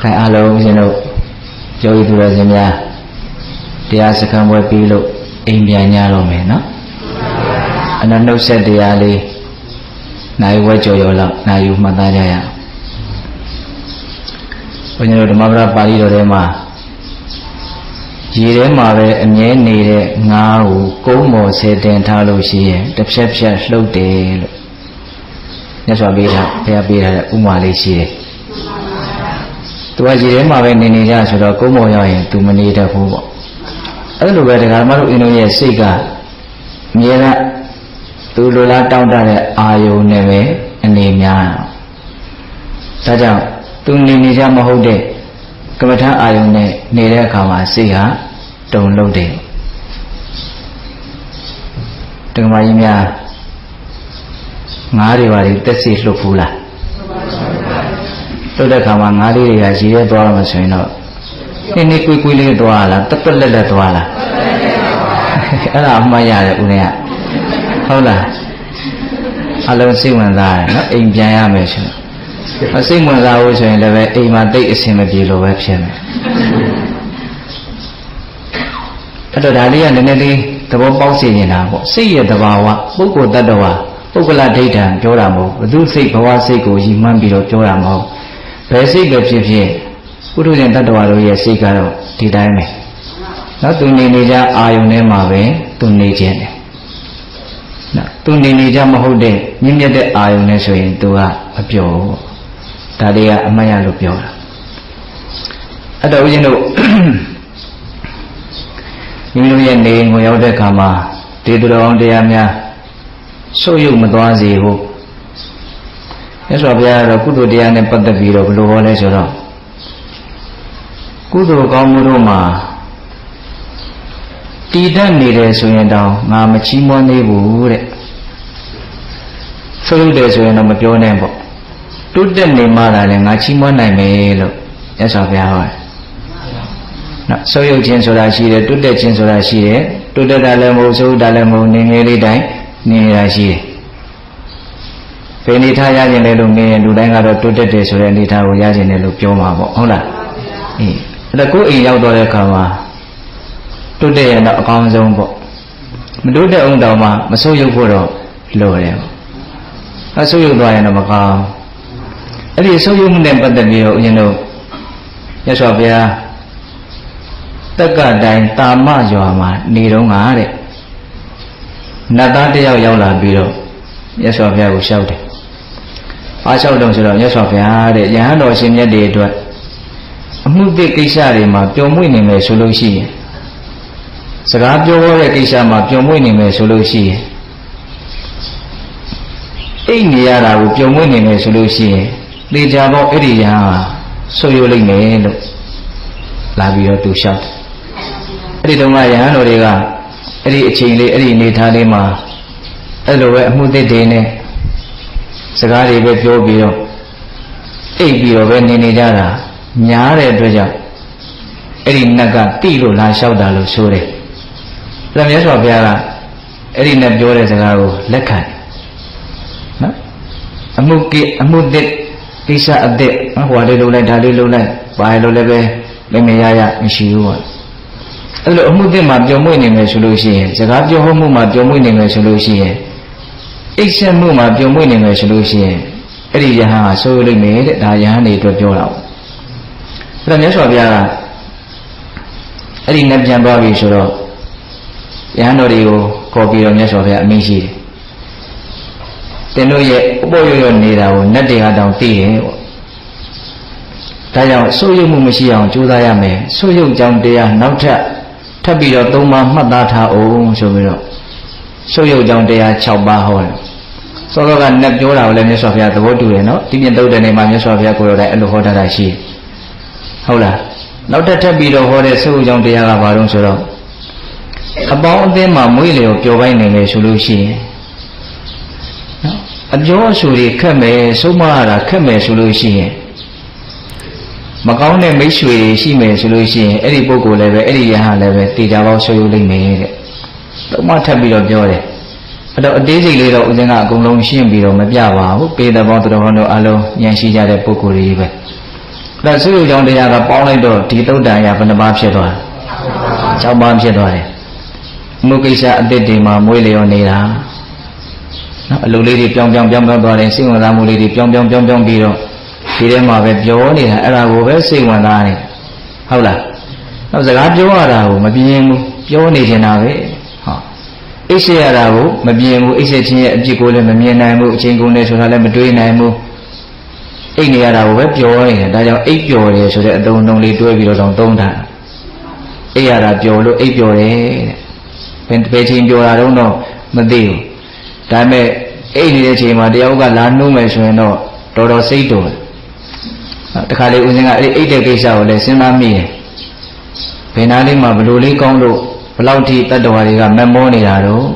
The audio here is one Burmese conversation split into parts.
ခိုင်အားလုံးဦးဇင်းတို့ယောဂီသူတော်စင်များတရားစခန်းပွဲပြီးလို့အိမ်ပြန်ကြတော့မယ်နော်အနနှုတ်ဆက်တရားလေးနိုင်ဝဲကြော်ရောလောက်နိုင်ယူမှတ်သားကြရအောင်ဘုန်းကြီးတို့ဓမ္မပဒပါဠိတော်ထဲမှာရေထဲမှာပဲအမြဲနေတဲ့ငါးကိုကုန်းမော်ဆယ်တင်ထားလို့ရှိရင်တစ်ဖြက်ဖြက်လှုပ်တယ်လို့မြတ်စွာဘုရားဘုရားပေးထားတဲ့ဥမာလေးရှိတယ် သူကရေထဲမှာပဲနေနေကြဆိုတော့ကုန်းမော်ရောက်ရင်သူမနေတတ်ဘူးပေါ့အဲ့လိုပဲတရားဓမ္မတို့အင်းတို့ရဲ့စိတ်ကအမြဲတမ်းသူလိုလားတောင့်တတဲ့အာယုန်နဲ့ပဲအနေများဒါကြောင့်သူနေနေကြမဟုတ်တဲ့ကမ္မထာအာယုန်နဲ့နေတဲ့အခါမှာစိတ်ဟာတုန်လှုပ်တယ်တက္ကမကြီးများငားတွေပါလေတက်စီလှုပ်ဘူးလား လှုပ်တဲ့အခါမှာငားလေးတွေကရည်ရဲသွားမှဆိုရင်တော့နည်းနည်းကွေးကွေးလေးသွားလားတက်တက်လက်လက်သွားလားအဲ့ဒါအမှတ်ရတယ်ဦးလေးကဟုတ်လားအလုံးစိတ်ဝင်စားတယ်နော်အိမ်ပြန်ရမယ်ဆိုအစိတ်ဝင်စားဖို့ဆိုရင်လည်းပဲအိမ်မှာတိတ်အဆင်မပြေလို့ပဲဖြစ်မယ်အဲ့တော့ဒါလေးကနည်းနည်းလေးသဘောပေါက်စေနေတာပေါ့စိတ်ရဲ့တဘာဝပုဂ္ဂိုလ်တ attva ပုဂ္ဂလဒိဋ္ဌံပြောတာမဟုတ်ဘသူစိတ်ဘဝစိတ်ကိုရည်မှန်းပြီးတော့ပြောတာမဟုတ် ဘယ်စိတ်ပဲဖြစ်ဖြစ်ပုထုဇဉ်တ attva တို့ရဲ့စိတ်ကတော့ဒီတိုင်းပဲနော်သူနေနေကြအာယုန်ထဲမှာပဲသူနေခြင်းတယ်နော်သူနေနေကြမဟုတ်တဲ့မြင့်မြတ်တဲ့အာယုန်နဲ့ဆိုရင်သူကမပြောဘူးဒါလေးကအမှတ်ရလို့ပြောတာအဲ့တော့ဦးဇင်းတို့မိမိတို့ရဲ့နေငွေရောက်တဲ့ခါမှာဒီသူတော်ကောင်းတရားများဆုပ်ယုပ်မသွားစေဘူး မြတ်စွာဘုရားကတော့ကုသိုလ်တရားနဲ့ပတ်သက်ပြီးတော့ဘယ်လိုဟောလဲဆိုတော့ကုသိုလ်ကောင်းမှုတို့မှာတည်တတ်နေတယ်ဆိုရင်တောင်ငါမချီးမွမ်းသေးဘူးတဲ့ဆုပ်ယုပ်တယ်ဆိုရင်တော့မပြောနဲ့ပေါ့တုတ်တက်နေမှသာလည်းငါချီးမွမ်းနိုင်မယ်လို့မြတ်စွာဘုရားဟောတယ်နော်ဆုပ်ယုပ်ခြင်းဆိုတာရှိတယ်တုတ်တက်ခြင်းဆိုတာရှိတယ်တုတ်တက်တာလည်းမဟုတ်ဆုပ်တာလည်းမဟုတ်နေငယ်လေးတိုင်းနေနေတာရှိတယ် ဘယ်အနေထားရခြင်းလဲလို့ငယ်ရင်လူတိုင်းကတော့တုတ်တက်တယ်ဆိုတဲ့အနေထားကိုရခြင်းတယ်လို့ပြောမှာပေါ့ဟုတ်လားအေးအဲ့ဒါကိုယ်အိမ်ရောက်တော့တဲ့အခါမှာတုတ်တက်ရင်တော့အကောင်းဆုံးပေါ့မတုတ်တက်အောင်တောင်မှမဆုပ်ယုပ်ဖို့တော့လိုတယ်ပေါ့အဆုပ်ယုပ်သွားရင်တော့မကောင်းအဲ့ဒီဆုပ်ယုပ်မှုနဲ့ပတ်သက်ပြီးတော့ဦးဇင်းတို့ရသော်ဘုရားတက်ကတိုင်းတာမရွာမှာနေတော့ငါတဲ့နတ်သားတယောက်ရောက်လာပြီးတော့ရသော်ဘုရားကိုလျှောက်တယ်။ အားလျှောက်တော့ဆိုတော့ရသော်ဘုရားတဲ့ယဟန်တော်ရှင်မြတ်တွေအတွက်အမှုသစ်ကိစ္စတွေမှာပျော်မွေ့နေမယ်ဆိုလို့ရှိရင်စကားပြောတဲ့ကိစ္စမှာပျော်မွေ့နေမယ်ဆိုလို့ရှိရင်အိတ်နေရတာကိုပျော်မွေ့နေမယ်ဆိုလို့ရှိရင်လေကြတော့အဲ့ဒီယဟန်ဟာဆိုရလိမ့်မယ်လို့လာပြီးတော့သူလျှောက်တယ်အဲ့ဒီတုန်းကယဟန်တော်တွေကအဲ့ဒီအချိန်လေးအဲ့ဒီအနေထားလေးမှာအဲ့လိုပဲအမှုသစ်တွေနဲ့ စကားတွေပဲပြောပြီးတော့အိပ်ပြီးတော့ပဲနေနေကြတာများတဲ့အတွက်ကြောင့်အဲ့ဒီနတ်ကတိလို့လာလျှောက်တာလို့ဆိုတယ်။ဒါမြတ်စွာဘုရားကအဲ့ဒီနဲ့ပြောတဲ့စကားကိုလက်ခံတယ်။နော်အမှုကိအမှုသစ်ကိစ္စအသစ်ဟိုလေးလုံးလိုက်ဒါလေးလုံးလိုက်ဘာလို့လဲပဲမမရရမရှိဘူးပေါ့။အဲ့လိုအမှုသစ်မှာပျော်မွေ့နေမယ်ဆိုလို့ရှိရင်စကားပြောဟမှုမှာပျော်မွေ့နေမယ်ဆိုလို့ရှိရင် အိတ်ဆက်မှုမှာပျော်မွေ့နေမယ်ဆိုလို့ရှိရင်အဲ့ဒီယဟန်ဟာဆိုးလိမ့်မယ်တဲ့ဒါယဟန်တွေအတွက်ပြောတာပေါ့အဲ့တော့မြတ်စွာဘုရားကအဲ့ဒီနဲ့ပြန်သွားပြီဆိုတော့ယဟန်တော်တွေကိုခေါ်ပြီးတော့မြတ်စွာဘုရားအမိရှိတယ်တင်တို့ရဲ့အပေါ်ရရနေတာကိုနတ်တွေကတောင်သိတယ်ပေါ့ဒါကြောင့်ဆိုးရုပ်မှုမရှိအောင်ကြိုးစားရမယ်ဆိုးရုပ်ကြောင့်တရားနောက်ထပ်ထပ်ပြီးတော့သုံးပါမှတ်သားထားအောင်ဆိုပြီးတော့ဆိုးရုပ်ကြောင့်တရား6ပါးဟောတယ် စောစောကနတ်ပြောတာကိုလည်းမြတ်စွာဘုရားသဘောတူတယ်နော်ဒီပြင်တုတ်တဲ့နေမှာမြတ်စွာဘုရားကိုယ်တော်တိုင်အဲ့လိုဟောထားတာရှိတယ်ဟုတ်လားနောက်ထပ်ထပ်ပြီးတော့ဟောတဲ့ဆိုးရုပ်ကြောင့်တရားကဘာလို့ဆိုတော့အပေါင်းအသင်းမှာမွေးလျော်ပျော်ပိုင်းနေမယ်ဆိုလို့ရှိရင်နော်အပြောအဆိုတွေခက်မယ်ဆုံးမရတာခက်မယ်ဆိုလို့ရှိရင်မကောင်းတဲ့မိတ်ဆွေတွေရှိမယ်ဆိုလို့ရှိရင်အဲ့ဒီပုဂ္ဂိုလ်လည်းပဲအဲ့ဒီယဟန်လည်းပဲတေချာပေါင်းဆိုးရုပ်လိမ့်မယ်တဲ့။တော့မှထပ်ပြီးတော့ပြောတယ်။ အဲ့တော့အသေးစိတ်လေးတော့ဦးဇင်းကအကုန်လုံးရှင်းပြီးတော့မပြပါဘူး။ပေတဘောသူတော်ကောင်းတို့အလုံးဉာဏ်ရှိကြတဲ့ပုဂ္ဂိုလ်တွေပဲ။ဒါဆုရုပ်ကြောင့်တရားကပေါင်းလိုက်တော့ဒီသုတ်တန်ရဘယ်နှပါးဖြစ်သွားလဲ6ပါးဖြစ်သွားတယ်မှုကိစ္စအတိတ်တွေမှာမွေးလျော်နေတာနော်အလုပ်လေးတွေပြောင်းပြောင်းပြောင်းပြောင်းသွားတယ်စိတ်ဝင်စားမှုလေးတွေပြောင်းပြောင်းပြောင်းပြောင်းပြီးတော့ဒီထဲမှာပဲပြောနေတာအဲ့ဒါကိုပဲစိတ်ဝင်စားနေဟုတ်လားနောက်စကားပြောရတာကိုမပြင်းဘူးပြောနေချင်တာပဲဟော အိတ်ဆက်ရတာကိုမပြင်းဘူးအိတ်ဆက်ခြင်းရဲ့အပြစ်ကိုလည်းမမြင်နိုင်ဘူးအချိန်ကုန်နေဆိုတာလည်းမတွေးနိုင်ဘူးအိတ်နေရတာကိုပဲပြောနေတယ်ဒါကြောင့်အိတ်ပျော်တယ်ဆိုတဲ့အသုံးအနှုန်းလေးတွဲပြီးတော့သုံးတာအိတ်ရတာပျော်လို့အိတ်ပျော်တယ်တဲ့ဘယ်ဘယ်ချိန်ပျော်တာတော့မသိဘူးဒါပေမဲ့အိတ်နေတဲ့ချိန်မှာတယောက်ကလာနှုံးမယ်ဆိုရင်တော့တော်တော်စိတ်တော်တခါလေဦးစင်းကအဲ့ဒီအိတ်တဲ့ကိစ္စကိုလည်းစဉ်းစားမိတယ်ဘယ်နာလေးမှာဘလို့လေးကောင်းလို့ ဘလောက်ထိတတ္တဝါတွေကမမောနေတာတော့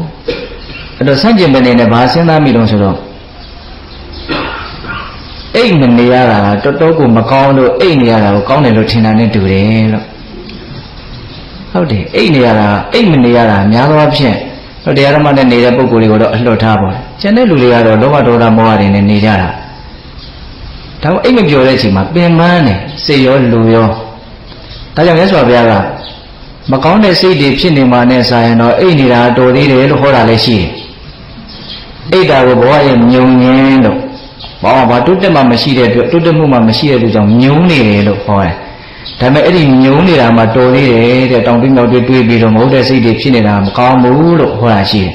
အဲ့တော့ဆန့်ကျင်ဘယ်နေနဲ့ဘာစဉ်းစားမိတော့ဆိုတော့အိတ်မနေရတာတော်တော်ကိုမကောင်းလို့အိတ်နေရတာကိုကောင်းတယ်လို့ထင်တာနဲ့တူတယ်လို့ဟုတ်တယ်အိတ်နေရတာအိတ်မနေရတာများသောအားဖြင့်တော့တရားဓမ္မနဲ့နေတဲ့ပုဂ္ဂိုလ်တွေကိုတော့အလွတ်ထားပါကျန်တဲ့လူတွေကတော့လောဘဒေါသမောဟတွေနဲ့နေကြတာဒါပေမဲ့အိတ်မပြောတဲ့အချိန်မှာပင်ပန်းတယ်စိတ်ရောလူရောဒါကြောင့်မြတ်စွာဘုရားက မကောင်းတဲ့စိတ်တွေဖြစ်နေမှနဲ့ဆိုင်ရင်တော့အိတ်နေတာတော်သေးတယ်လို့ဟောတာလည်းရှိတယ်အိတ်တာကိုဘဝရဲ့ညုံငင်းလို့ဘာမှဘာတုတ်တက်မှမရှိတဲ့အတွက်တုတ်တက်မှုမှမရှိတဲ့အတွက်ကြောင့်ညုံနေတယ်လို့ဟောတယ်ဒါပေမဲ့အဲ့ဒီညုံနေတာမှတော်သေးတယ်တဲ့တောင်တင်းမြောက်တွေးတွေးပြီးတော့မဟုတ်တဲ့စိတ်တွေဖြစ်နေတာမကောင်းဘူးလို့ဟောတာရှိတယ်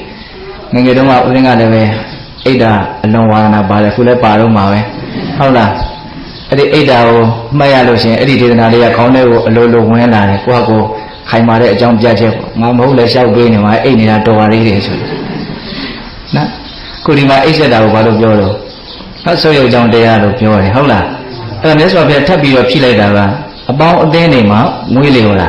ငငယ်တုန်းကဦးရင်းကလည်းပဲအိတ်တာအလွန်ဝါဒနာပါတယ်ခုလည်းပါတော့မှာပဲဟုတ်လားအဲ့ဒီအိတ်တာကိုမှတ်ရလို့ရှိရင်အဲ့ဒီဒေသနာလေးကခေါင်းထဲကိုအလိုလိုဝင်လာတယ်ကိုယ့်ကို ခိုင်မာတဲ့အကြောင်းပြချက်ပေါ့ငါမဟုတ်လဲလျှောက်ပေးနေမှာအိတ်နေတာတော်ပါသေးတယ်ဆိုနော်ခုဒီမှာအိတ်ဆက်တာကိုဘာလို့ပြောလို့ဟောဆိုရုပ်ကြောင့်တရားလို့ပြောတယ်ဟုတ်လားအဲ့ဒါမြတ်စွာဘုရားထပ်ပြီးတော့ဖြည့်လိုက်တာကအပေါင်းအသင်းတွေမှာမွေးလျော်တာ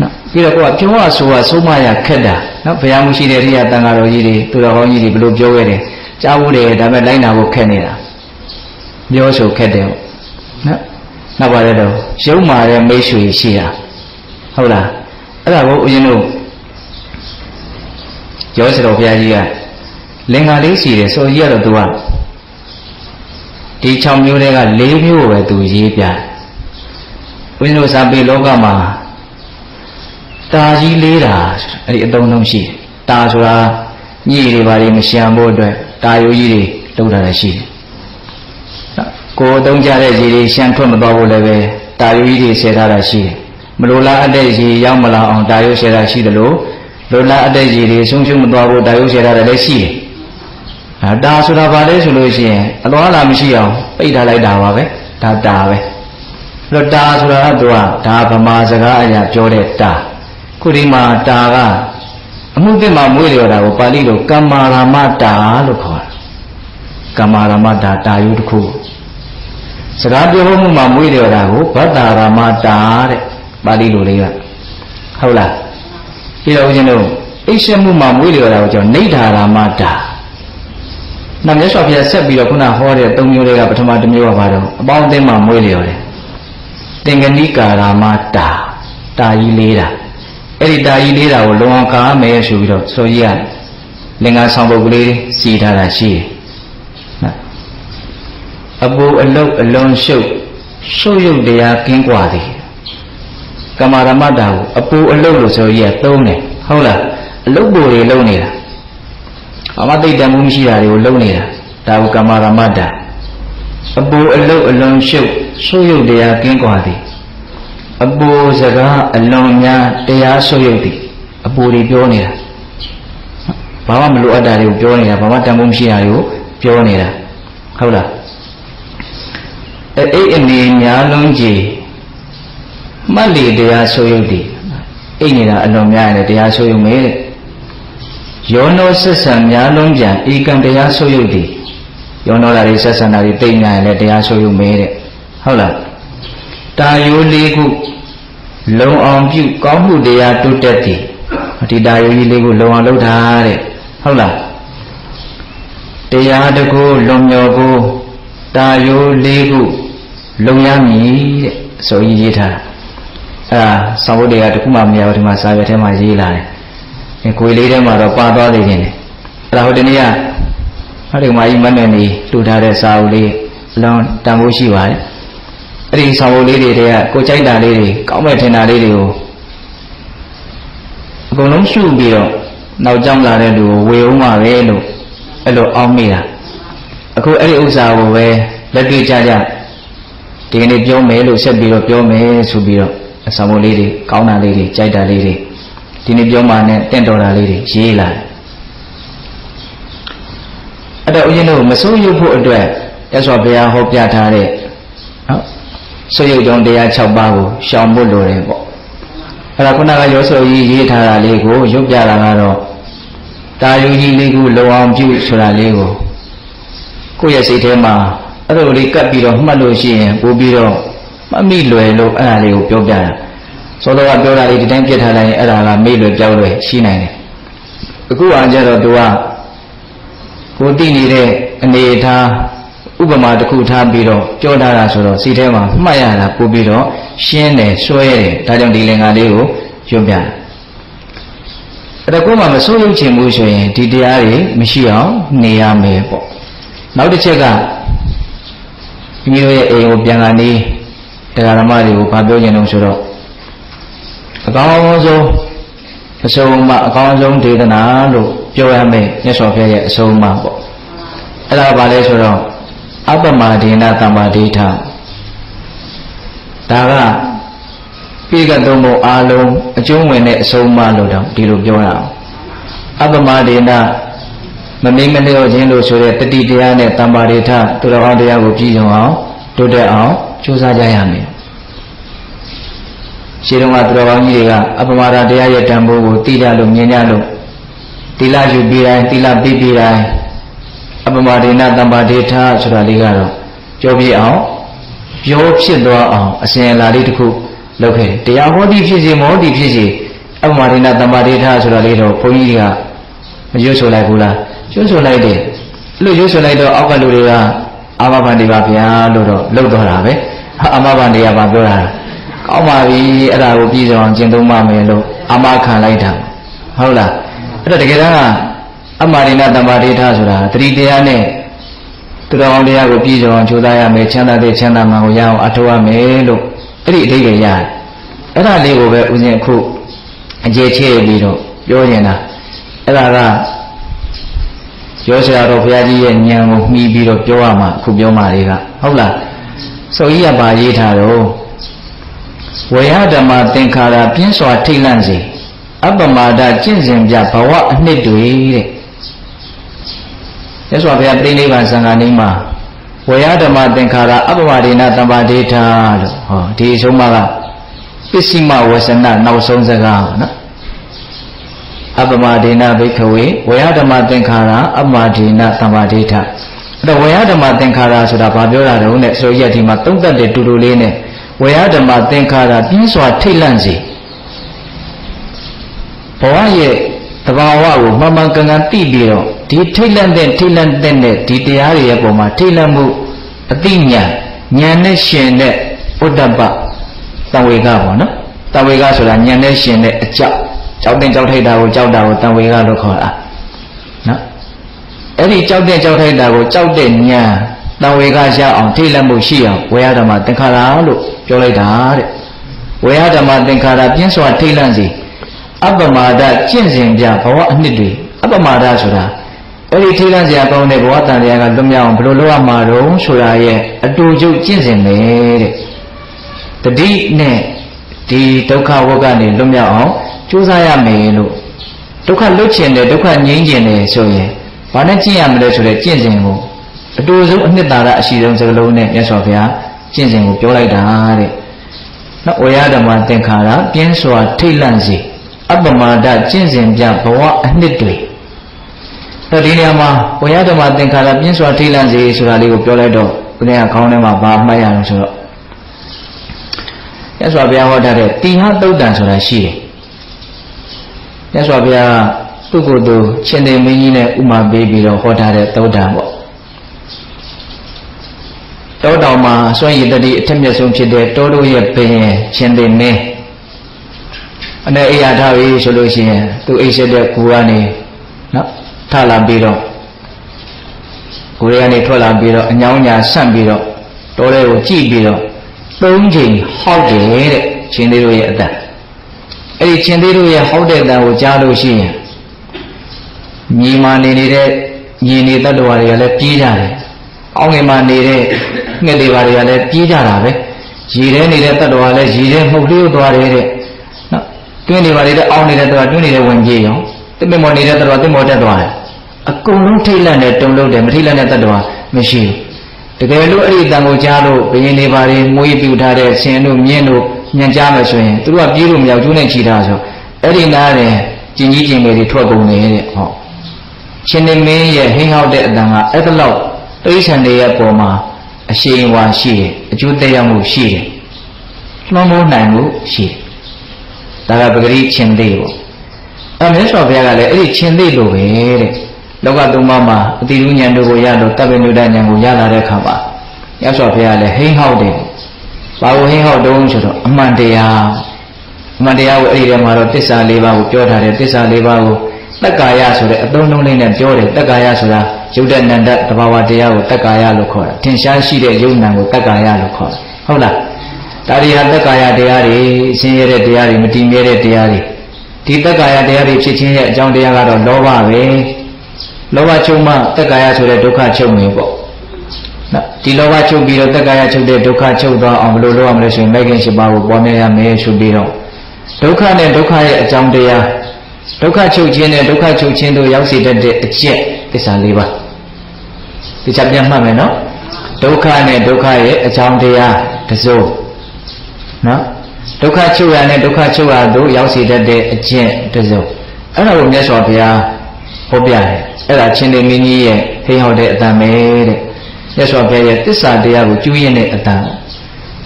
နော်ပြီးတော့ကိုကပြောရဆိုရဆုံးမရခက်တာနော်ဘုရားမရှိတဲ့ရိယတန်ဃာတော်ကြီးတွေသူတော်ကောင်းကြီးတွေဘယ်လိုပြောခဲ့တယ်ကြားဘူးတယ်ဒါပေမဲ့လိုက်နာဖို့ခက်နေတာပြောဆိုခက်တယ်ပေါ့နော်နောက်ပါတဲ့တော့ရုံမာတဲ့မိတ်ဆွေရှိတာ ဟုတ်လားအဲ့ဒါကိုဦးဇင်းတို့ကျော်စတော်ဘုရားကြီးကလင်္ကာလေးရှိတယ်ဆိုကြီးကတော့သူကဒီ6မျိုးတွေက၄မျိုးပဲသူရေးပြတယ်ဦးဇင်းတို့စာပေလောကမှာတာကြီးလေးတာအဲ့ဒီအတုံးလုံးရှိတယ်တာဆိုတာညည်တွေဘာတွေမရှံဖို့အတွက်တာယိုကြီးတွေလုပ်တာလည်းရှိတယ်ကိုယ်အသုံးကြတဲ့ရေတွေရှံထွက်မသွားဖို့လည်းပဲတာယိုကြီးတွေဆယ်ထားတာရှိတယ် မလိုလားအပ်တဲ့ရေရောက်မလာအောင်တာယိုဆယ်တာရှိတယ်လို့လိုလားအပ်တဲ့ရေတွေဆုံးရှုံးမသွားဖို့တာယိုဆယ်ထားတယ်လည်းရှိတယ်အဲတာဆိုတာဘာလဲဆိုလို့ရှိရင်အလွားလာမရှိအောင်ပိတ်ထားလိုက်တာပါပဲဒါတာပဲအဲ့တော့တာဆိုတာကသူကဒါဗမာစကားအရာပြောတဲ့တာခုဒီမှာတာကအမှုသစ်မှာမွေးလျော်တာကိုပါဠိလိုကမ္မာရမတာလို့ခေါ်တာကမ္မာရမတာတာယုတစ်ခုစကားပြောမှုမှာမွေးလျော်တာကိုဗတ္တာရမတာတဲ့ ပါဠိလိုလေးကဟုတ်လားပြီးတော့ဦးဇင်းတို့အိရှမှုမှာမွေးလျော်တာကိုကျွန်တော်နေဒါရာမတာနောက်မြတ်စွာဘုရားဆက်ပြီးတော့ခုနဟောတဲ့၃မျိုးတွေကပထမတစ်မျိုးကဘာတော့အပေါင်းအသင်းမှာမွေးလျော်တယ်သင်္ကနိကာရာမတာတာကြီးလေးတာအဲ့ဒီတာကြီးလေးတာကိုလုံအောင်ကားမယ်ဆိုပြီးတော့ဆိုရရတယ်လင်္ကာဆောင်ပုဒ်ကလေးစီထားတာရှိတယ်နော်အပူအလုတ်အလွန်ရှုပ်ရှုပ်ရုပ်တရားကင်းကွာသည် ကမာရမတာကိုအပူအလုတ်လို့ဆိုရည်သုံးတယ်ဟုတ်လားအလုတ်ပူတွေလုံနေတာအမသိတံမှုမရှိတာတွေကိုလုံနေတာဒါကိုကမာရမတာအပူအလုတ်အလွန်ရှုပ်ဆုပ်ယုတ်တရားကင်းကွာသည်အပူစကားအလွန်များတရားဆုပ်ယုတ်သည်အပူတွေပြောနေတာဘာမှမလိုအပ်တာတွေကိုပြောနေတာဘာမှတံမှုမရှိတာတွေကိုပြောနေတာဟုတ်လားအဲ့အိအနေများလုံးကြီး မှတ်လေတရားရှုပ်ရုပ်သည်အိနေတာအလွန်များတယ်တရားရှုပ်ရုပ်မဲတဲ့ယောနောဆက်ဆံများလုံးကြံဧကံတရားရှုပ်ရုပ်သည်ယောနောဓာရီဆက်ဆံဓာရီတိတ်များရင်လည်းတရားရှုပ်ရုပ်မဲတဲ့ဟုတ်လားတာယိုလေးခုလုံအောင်ပြုကောင်းမှုတရားတိုးတက်သည်ဒီတာယိုကြီးလေးခုလုံအောင်လုပ်တာတဲ့ဟုတ်လားတရားတကူလွန်မြော်ကိုတာယိုလေးခုလုံရမည်တဲ့ဆိုကြီးရေးထားတာ အဲဒါဆောင်းဘုတ်တွေကတခုမှမရဘူးဒီမှာစာရွက်ထဲမှာရေးလာတယ်အဲကိုယ်လေးထဲမှာတော့ပါသွားသေးတယ်အဲဒါဟိုတနေ့ကဟောဒီမှာကြီးမနဲ့နေတူထားတဲ့စာအုပ်လေးအလုံးတန်ဖိုးရှိပါတယ်အဲ့ဒီဆောင်ဖို့လေးတွေတည်းကကိုကြိုက်တာလေးတွေကောင်းမဲ့ထင်တာလေးတွေကိုအကုန်လုံးရှုပြီးတော့နောက်ကြောင်းလာတဲ့လူကိုဝေအောင်ပါပဲလို့အဲ့လိုအောင်းမိတာအခုအဲ့ဒီဥစ္စာကိုပဲလက်တွေ့ကြကြဒီကနေ့ပြောမယ်လို့ဆက်ပြီးတော့ပြောမယ်ဆိုပြီးတော့အ ဆောင်ဖို့လေးတွေကောင်းတာလေးတွေကြိုက်တာလေးတွေဒီနေ့ပြောမှနဲ့တင့်တော်တာလေးတွေရေးလာတယ်အဲ့တော့ဦးဇင်းတို့မစိုးရုပ်ဖို့အတွက်ရသော်ဘုရားဟောပြထားတဲ့နော်စိုးရုပ်ကြောင့်တရား6ပါးကိုရှောင်ဖို့လိုတယ်ပေါ့အဲ့ဒါခုနကရောဆိုကြီးရေးထားတာလေးကိုရုပ်ပြတာကတော့တာယူကြီးလေးခုလုံအောင်ပြုဆိုတာလေးကိုကိုယ့်ရဲ့စိတ်ထဲမှာအဲ့လိုလေးကပ်ပြီးတော့မှတ်လို့ရှိရင်ပို့ပြီးတော့ မမိလွယ်လို့အဲ့ဒါလေးကိုပြောပြတာသောတော်ကပြောတာလေးဒီတိုင်းပြစ်ထားလိုက်ရင်အဲ့ဒါကမေ့လွယ်ပြောင်းလွယ်ရှိနိုင်တယ်အခုအားကြတော့သူကကိုသိနေတဲ့အနေအထားဥပမာတစ်ခုထားပြီးတော့ပြောထားတာဆိုတော့စိတ်ထဲမှာမှတ်ရတာပို့ပြီးတော့ရှင်းတယ်စွဲတယ်ဒါကြောင့်ဒီလင်္ကာလေးကိုရွတ်ပြတယ်အဲ့ဒါကိုမှမစိုးရုပ်ချင်ဘူးဆိုရင်ဒီတရားတွေမရှိအောင်နေရမယ်ပေါ့နောက်တစ်ချက်ကမိမိတို့ရဲ့အိမ်ကိုပြန်လာနေ တရားဓမ္မတွေကိုဗာပြောခြင်းလို့ဆိုတော့အကောင်းဆုံးအဆုံးအမအကောင်းဆုံးဒေသနာလို့ပြောရမယ်မြတ်စွာဘုရားရဲ့အဆုံးအမပေါ့အဲ့ဒါဘာလဲဆိုတော့အပ္ပမဒေနသမ္မာဒိဋ္ဌဒါကပိကသုံးဖို့အားလုံးအကျုံးဝင်တဲ့အဆုံးအမလို့တော့ဒီလိုပြောရအောင်အပ္ပမဒေနမမိမလျော့ခြင်းလို့ဆိုတဲ့တတိတရားနဲ့တမ္ပါဒိဋ္ဌသူတော်ကောင်းတရားကိုပြည့်စုံအောင်တိုးတက်အောင် ကြိုးစားကြရမယ်ရှင်းတော့ကသူတော်ကောင်းကြီးတွေကအပ္ပမဒတရားရဲ့တန်ဖိုးကိုသိကြလို့မြင်ကြလို့တိလယူပြီးတိုင်းတိလပြီးပြီးတိုင်းအပမဒေနတမ္ပါဒေထဆိုတာလေးကတော့ပြောပြအောင်ပြောဖြစ်သွားအောင်အစဉ်အလာလေးတစ်ခုလုပ်ခဲ့တယ်တရားဟောဒီဖြစ်စီမောဒီဖြစ်စီအပမဒေနတမ္ပါဒေထဆိုတာလေးတော့ဘုန်းကြီးတွေကမရွတ်ဆိုလိုက်ဘူးလားရွတ်ဆိုလိုက်တယ်အဲ့လိုရွတ်ဆိုလိုက်တော့အောက်ကလူတွေကအာမဘန္ဒီပါဗျာလို့တော့လှုပ်သွားတာပဲ အာမဘန္ဒီကပါပြောတာကောင်းပါပြီအဲ့ဒါကိုပြည်စုံအောင်ကျင့်သုံးပါမယ်လို့အာမခံလိုက်တာဟုတ်လားအဲ့တော့တကယ်တမ်းကအမာရိဏတမ္ပါဒိဋ္ဌဆိုတာတတိတရားနဲ့သူတော်အောင်တရားကိုပြည့်စုံအောင်ကြိုးစားရမယ်ချမ်းသာတဲ့ချမ်းသာမှကိုရအောင်အထောက်ရမယ်လို့အဲ့ဒီအဓိပ္ပာယ်ရတယ်အဲ့ဒါလေးကိုပဲဦးဇင်းအခုအခြေချဲ့ပြီးတော့ပြောနေတာအဲ့ဒါကရောဆရာတော်ဘုရားကြီးရဲ့ဉာဏ်ကိုမှီပြီးတော့ပြောရမှာအခုပြောမှလေးကဟုတ်လား ဆိုကြီးကပါရေးထားတော့ဝေယဓမ္မသင်္ခါရပြင်းစွာထိတ်လန့်စေအပ္ပမာဒကျင့်စဉ်ပြဘဝအနှစ်တွေတဲ့ရသော်ဘုရားပြိဋိဘံသံဃာနည်းမှာဝေယဓမ္မသင်္ခါရအပ္ပမဒေနတမ္ပါဒေထာလို့ဟောဒီအဆုံးမကပစ္စည်းမဝဆနနောက်ဆုံးစကားနော်အပ္ပမဒေနဘိခဝေဝေယဓမ္မသင်္ခါရအပ္ပမဒေနတမ္ပါဒေထာ အဲ့တော့ဝေယဓမ္မသင်္ခါရဆိုတာဘာပြောတာတုံးနဲ့ဆိုရဒီမှာသုံးသက်တဲ့တူတူလေးနဲ့ဝေယဓမ္မသင်္ခါရပြင်းစွာထိတ်လန့်စေဘဝရဲ့တဘာဝကိုမှန်မှန်ကန်ကန်သိပြီးတော့ဒီထိတ်လန့်တဲ့ထိတ်လန့်တဲ့နဲ့ဒီတရားတွေရဲ့ပုံမှာထိတ်လန့်မှုအသိဉာဏ်ဉာဏ်နဲ့ရှင်တဲ့ဥဒ္ဒပတံဝေကပေါ့နော်တံဝေကဆိုတာဉာဏ်နဲ့ရှင်တဲ့အကြောက်ကြောက်တဲ့ကြောက်ထိုက်တာကိုကြောက်တာကိုတံဝေကလို့ခေါ်တာနော် အဲ့ဒီကြောက်တဲ့ကြောက်ထိုက်တာကိုကြောက်တဲ့ဉာဏ်တံဝေကရအောင်ထိတ်လန့်မှုရှိအောင်ဝေယဓမ္မသင်္ခါရလို့ပြောလိုက်တာတဲ့ဝေယဓမ္မသင်္ခါရပြင်းစွာထိတ်လန့်စေအပ္ပမာဒကျင့်စဉ်ပြဘဝအနှစ်တွေအပ္ပမာဒဆိုတာအဲ့ဒီထိလန့်စရာကောင်းတဲ့ဘဝတန်တရားကလွတ်မြောက်အောင်ဘယ်လိုလုပ်ရမှာတော့ဆိုတာရဲ့အတူတူကျင့်စဉ်ပဲတဲ့တတိနဲ့ဒီဒုက္ခဝတ်ကနေလွတ်မြောက်အောင်ကြိုးစားရမယ်လို့ဒုက္ခလွတ်ချင်တယ်ဒုက္ခငြိမ်းချင်တယ်ဆိုရင် ဘာနဲ့ကျင့်ရမလဲဆိုတဲ့ကျင့်စဉ်ကိုအတူဆုံးအနှစ်သာရအရှိဆုံးစကားလုံးနဲ့မြတ်စွာဘုရားကျင့်စဉ်ကိုပြောလိုက်တာတဲ့နော်ဝေယဓမ္မသင်္ခါရပြင်းစွာထိတ်လန့်စေအပ္ပမာဒကျင့်စဉ်ပြဘဝအနှစ်တွေတော့ဒီနေရာမှာဝေယဓမ္မသင်္ခါရပြင်းစွာထိလန့်စေဆိုတာလေးကိုပြောလိုက်တော့ဦးနေကခေါင်းထဲမှာဘာမှတ်ရအောင်ဆိုတော့ရသော်ဘုရားဟောထားတဲ့တိဟသုတ်တန်ဆိုတာရှိတယ်ရသော်ဘုရား ပုဂ္ဂိုလ်သူရှင်သေမင်းကြီးနဲ့ဥမာပေးပြီးတော့ဟောထားတဲ့သုတ်တန်ပေါ့တောတောင်မှာစွန့်ရည်တတိအထက်မြတ်ဆုံးဖြစ်တဲ့တောတို့ရဲ့ဘယင်ရှင်သေမင်းအနေအိယာထားပြီဆိုလို့ရှိရင်သူအိတ်ဆက်တဲ့ကူကနေနော်ထလာပြီးတော့ကိုရီးယားနေထွက်လာပြီးတော့အညောင်းညာဆန့်ပြီးတော့တောထဲကိုကြည့်ပြီးတော့သုံးချိန်ဟောက်တယ်တဲ့ချင်းသေးတို့ရဲ့အတန်အဲ့ဒီချင်းသေးတို့ရဲ့ဟောက်တဲ့အတန်ကိုကြားလို့ရှိရင် ညီမာနေနေတဲ့ညီနေတတ္တဝါတွေကလည်းပြေးကြတယ်အောင်းငယ်မှာနေတဲ့ငှက်တွေပါတွေကလည်းပြေးကြတာပဲရေထဲနေတဲ့တတ္တဝါလည်းရေထဲမှုတ်လျော့သွားတယ်တဲ့နော်တွင်းနေပါလေတဲ့အောင်းနေတဲ့တတ္တဝါတွင်းနေတဲ့ဝင်ပြေးရောတစ်မမော်နေတဲ့တတ္တဝါတစ်မော်တက်သွားတယ်အကုန်လုံးထိတ်လန့်တဲ့တုံလုံးတယ်မထိတ်လန့်တဲ့တတ္တဝါမရှိဘူးတကယ်လို့အဲ့ဒီတန်ကိုကြားလို့ဘယင်းနေပါလေမွေးပြူထားတဲ့ဆင်တို့မြင်းတို့ညံကြားမယ်ဆိုရင်သူတို့ကပြေးလို့မရောက်ကျိုးနဲ့ချီတာဆိုအဲ့ဒီနားတယ်ကျင်ကြီးကျင်ငယ်တွေထွက်ကုန်တယ်တဲ့ဟော ရှင်နေမင်းရဲ့ဟင်းဟောက်တဲ့အတန်ကအဲ့ဒါလောက်တိရစ္ဆာန်တွေရဲ့ပုံမှာအရှိန်ဝါရှိတယ်အကျိုးသက်ရောက်မှုရှိတယ်လွှမ်းမိုးနိုင်မှုရှိတယ်ဒါကပဂရိချင်းသေးပေါ့အဲမြတ်စွာဘုရားကလည်းအဲ့ဒီချင်းသေးလိုပဲတဲ့လောကသုံးပါးမှာအတိရုဉာဏ်တို့ကိုရလို့တပ်ပိနုဒ္ဒဉာဏ်ကိုရလာတဲ့အခါမှာမြတ်စွာဘုရားလည်းဟိန်းဟောက်တယ်ဘာလို့ဟိန်းဟောက်တုံးဆိုတော့အမှန်တရားအမှန်တရားကိုအဲ့ဒီထဲမှာတော့တစ္ဆာ၄ပါးကိုပြောထားတယ်တစ္ဆာ၄ပါးကို တက္ကာယဆိုတဲ့အသုံးလုံးလေးနဲ့ပြောတယ်တက္ကာယဆိုတာယုတ်တဲ့နန္တတဘာဝတရားကိုတက္ကာယလို့ခေါ်တယ်ထင်ရှားရှိတဲ့ယုံနံကိုတက္ကာယလို့ခေါ်တယ်ဟုတ်လားဒါတွေဟာတက္ကာယတရားတွေဆင်းရဲတဲ့တရားတွေမတည်မြဲတဲ့တရားတွေဒီတက္ကာယတရားတွေဖြစ်ခြင်းရဲ့အကြောင်းတရားကတော့လောဘပဲလောဘချုပ်မှတက္ကာယဆိုတဲ့ဒုက္ခချုပ်နေပေါ့နော်ဒီလောဘချုပ်ပြီးတော့တက္ကာယချုပ်တဲ့ဒုက္ခချုပ်သွားအောင်ဘယ်လိုလုပ်ရမလဲဆိုရင်မဲ့ခင်ရှိပါကိုပွားများရမယ်ဆိုပြီးတော့ဒုက္ခနဲ့ဒုက္ခရဲ့အကြောင်းတရား ဒုက္ခချုပ်ခြင်းနဲ့ဒုက္ခချုပ်ခြင်းတို့ရောက်စေတတ်တဲ့အကျက်သစ္စာ၄ပါးဒီချက်ပြန်မှတ်မယ်နော်ဒုက္ခနဲ့ဒုက္ခရဲ့အကြောင်းတရားတစိုးနော်ဒုက္ခချုပ်ရနဲ့ဒုက္ခချုပ်ရတို့ရောက်စေတတ်တဲ့အကျင့်တစိုးအဲ့ဒါကိုမြတ်စွာဘုရားဟောပြတယ်အဲ့ဒါချင်းနေမင်းကြီးရဲ့ဖိဟောတဲ့အတန်ပဲတဲ့မြတ်စွာဘုရားရဲ့တစ္ဆာတရားကိုကျူးရင်တဲ့အတန်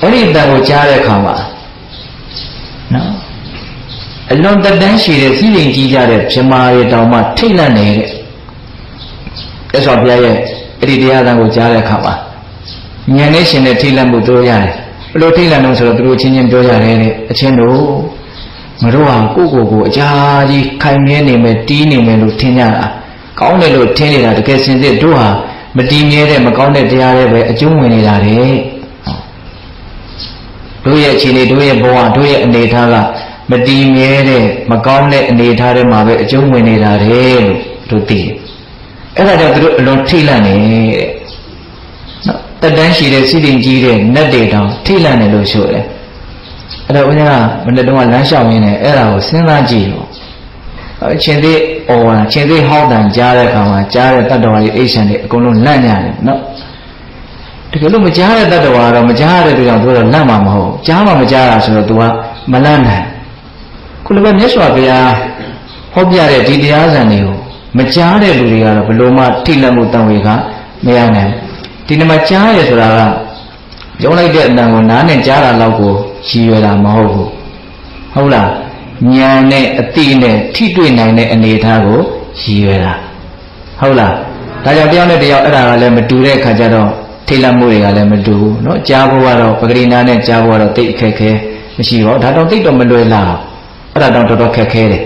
အဲ့ဒီအတန်ကိုကြားတဲ့အခါမှာနော် အလွန်တတန်းရှိတဲ့စီးရင်ကြီးကြတဲ့မြမာရေတောင်မှထိတ်လန့်နေတဲ့မြတ်စွာဘုရားရဲ့အဲ့ဒီတရားသံကိုကြားတဲ့အခါမှာဉာဏ်နဲ့ရှင်တဲ့ထိတ်လန့်မှုတို့ရတယ်ဘယ်လိုထိတ်လန့်လို့ဆိုတော့သူတို့ချင်းချင်းပြောကြတယ်တဲ့အချင်းတို့ငါတို့ဟာကိုယ့်ကိုယ်ကိုအကြာကြီးခိုင်မြဲနေမယ်တီးနေမယ်လို့ထင်ကြတာကောင်းတယ်လို့ထင်နေတာတကယ်စင်စစ်တို့ဟာမတည်မြဲတဲ့မကောင်းတဲ့တရားတွေပဲအကျုံးဝင်နေတာတဲ့တို့ရဲ့အခြေအနေတို့ရဲ့ဘဝတို့ရဲ့အနေအထားက မတည်မြဲတဲ့မကောင်းတဲ့အနေအထားတွေမှာပဲအကျုံးဝင်နေတာတဲ့လို့တို့သိတယ်အဲ့ဒါကြောင့်သူတို့အလွန်ထိတ်လန့်နေတဲ့နော်တက်တန်းရှိတဲ့စီရင်ကြီးတဲ့နတ်တွေတောင်ထိတ်လန့်တယ်လို့ဆိုတယ်အဲ့တော့ဦးဇင်းကမနေ့တုန်းကလမ်းလျှောက်ရင်းနဲ့အဲ့ဒါကိုစဉ်းစားကြည့်တော့အချင်းသေးအော်ဝါချင်းသေးဟောက်တန်ကြားတဲ့အခါမှာကြားတဲ့တတ္တဝါကြီးအိဆန်တွေအကုန်လုံးလန့်ကြတယ်နော်တကယ်လို့မကြားတဲ့တတ္တဝါတော့မကြားတဲ့သူကြောင့်သူတော့လန့်မှာမဟုတ်ကြားမှမကြားတာဆိုတော့ तू ကမလန့်နိုင် ခုလိုပဲမြတ်စွာဘုရားဟောပြတဲ့ဒီတရားစံတွေကိုမကြားတဲ့လူတွေကတော့ဘလို့မှထိလက်မှုတန်ဝေကမရနိုင်ဒီနေ့မှာကြားရဆိုတာကရုံးလိုက်တဲ့အတန်ကိုနားနဲ့ကြားတာလောက်ကိုရည်ရွယ်တာမဟုတ်ဘူးဟုတ်လားဉာဏ်နဲ့အတိနဲ့ထိတွေ့နိုင်တဲ့အနေအထားကိုရည်ရွယ်တာဟုတ်လားဒါကြောင့်တယောက်နဲ့တယောက်အဲ့ဒါကလည်းမတူတဲ့အခါကျတော့ထိလက်မှုတွေကလည်းမတူဘူးเนาะကြားဖို့ကတော့ပဂရိနာနဲ့ကြားဖို့ကတော့တိတ်အခက်ခဲမရှိတော့ဒါတော့တိတ်တော့မလွယ်လား အဲ့ဒါတောင်တော်တော်ခက်ခဲတယ်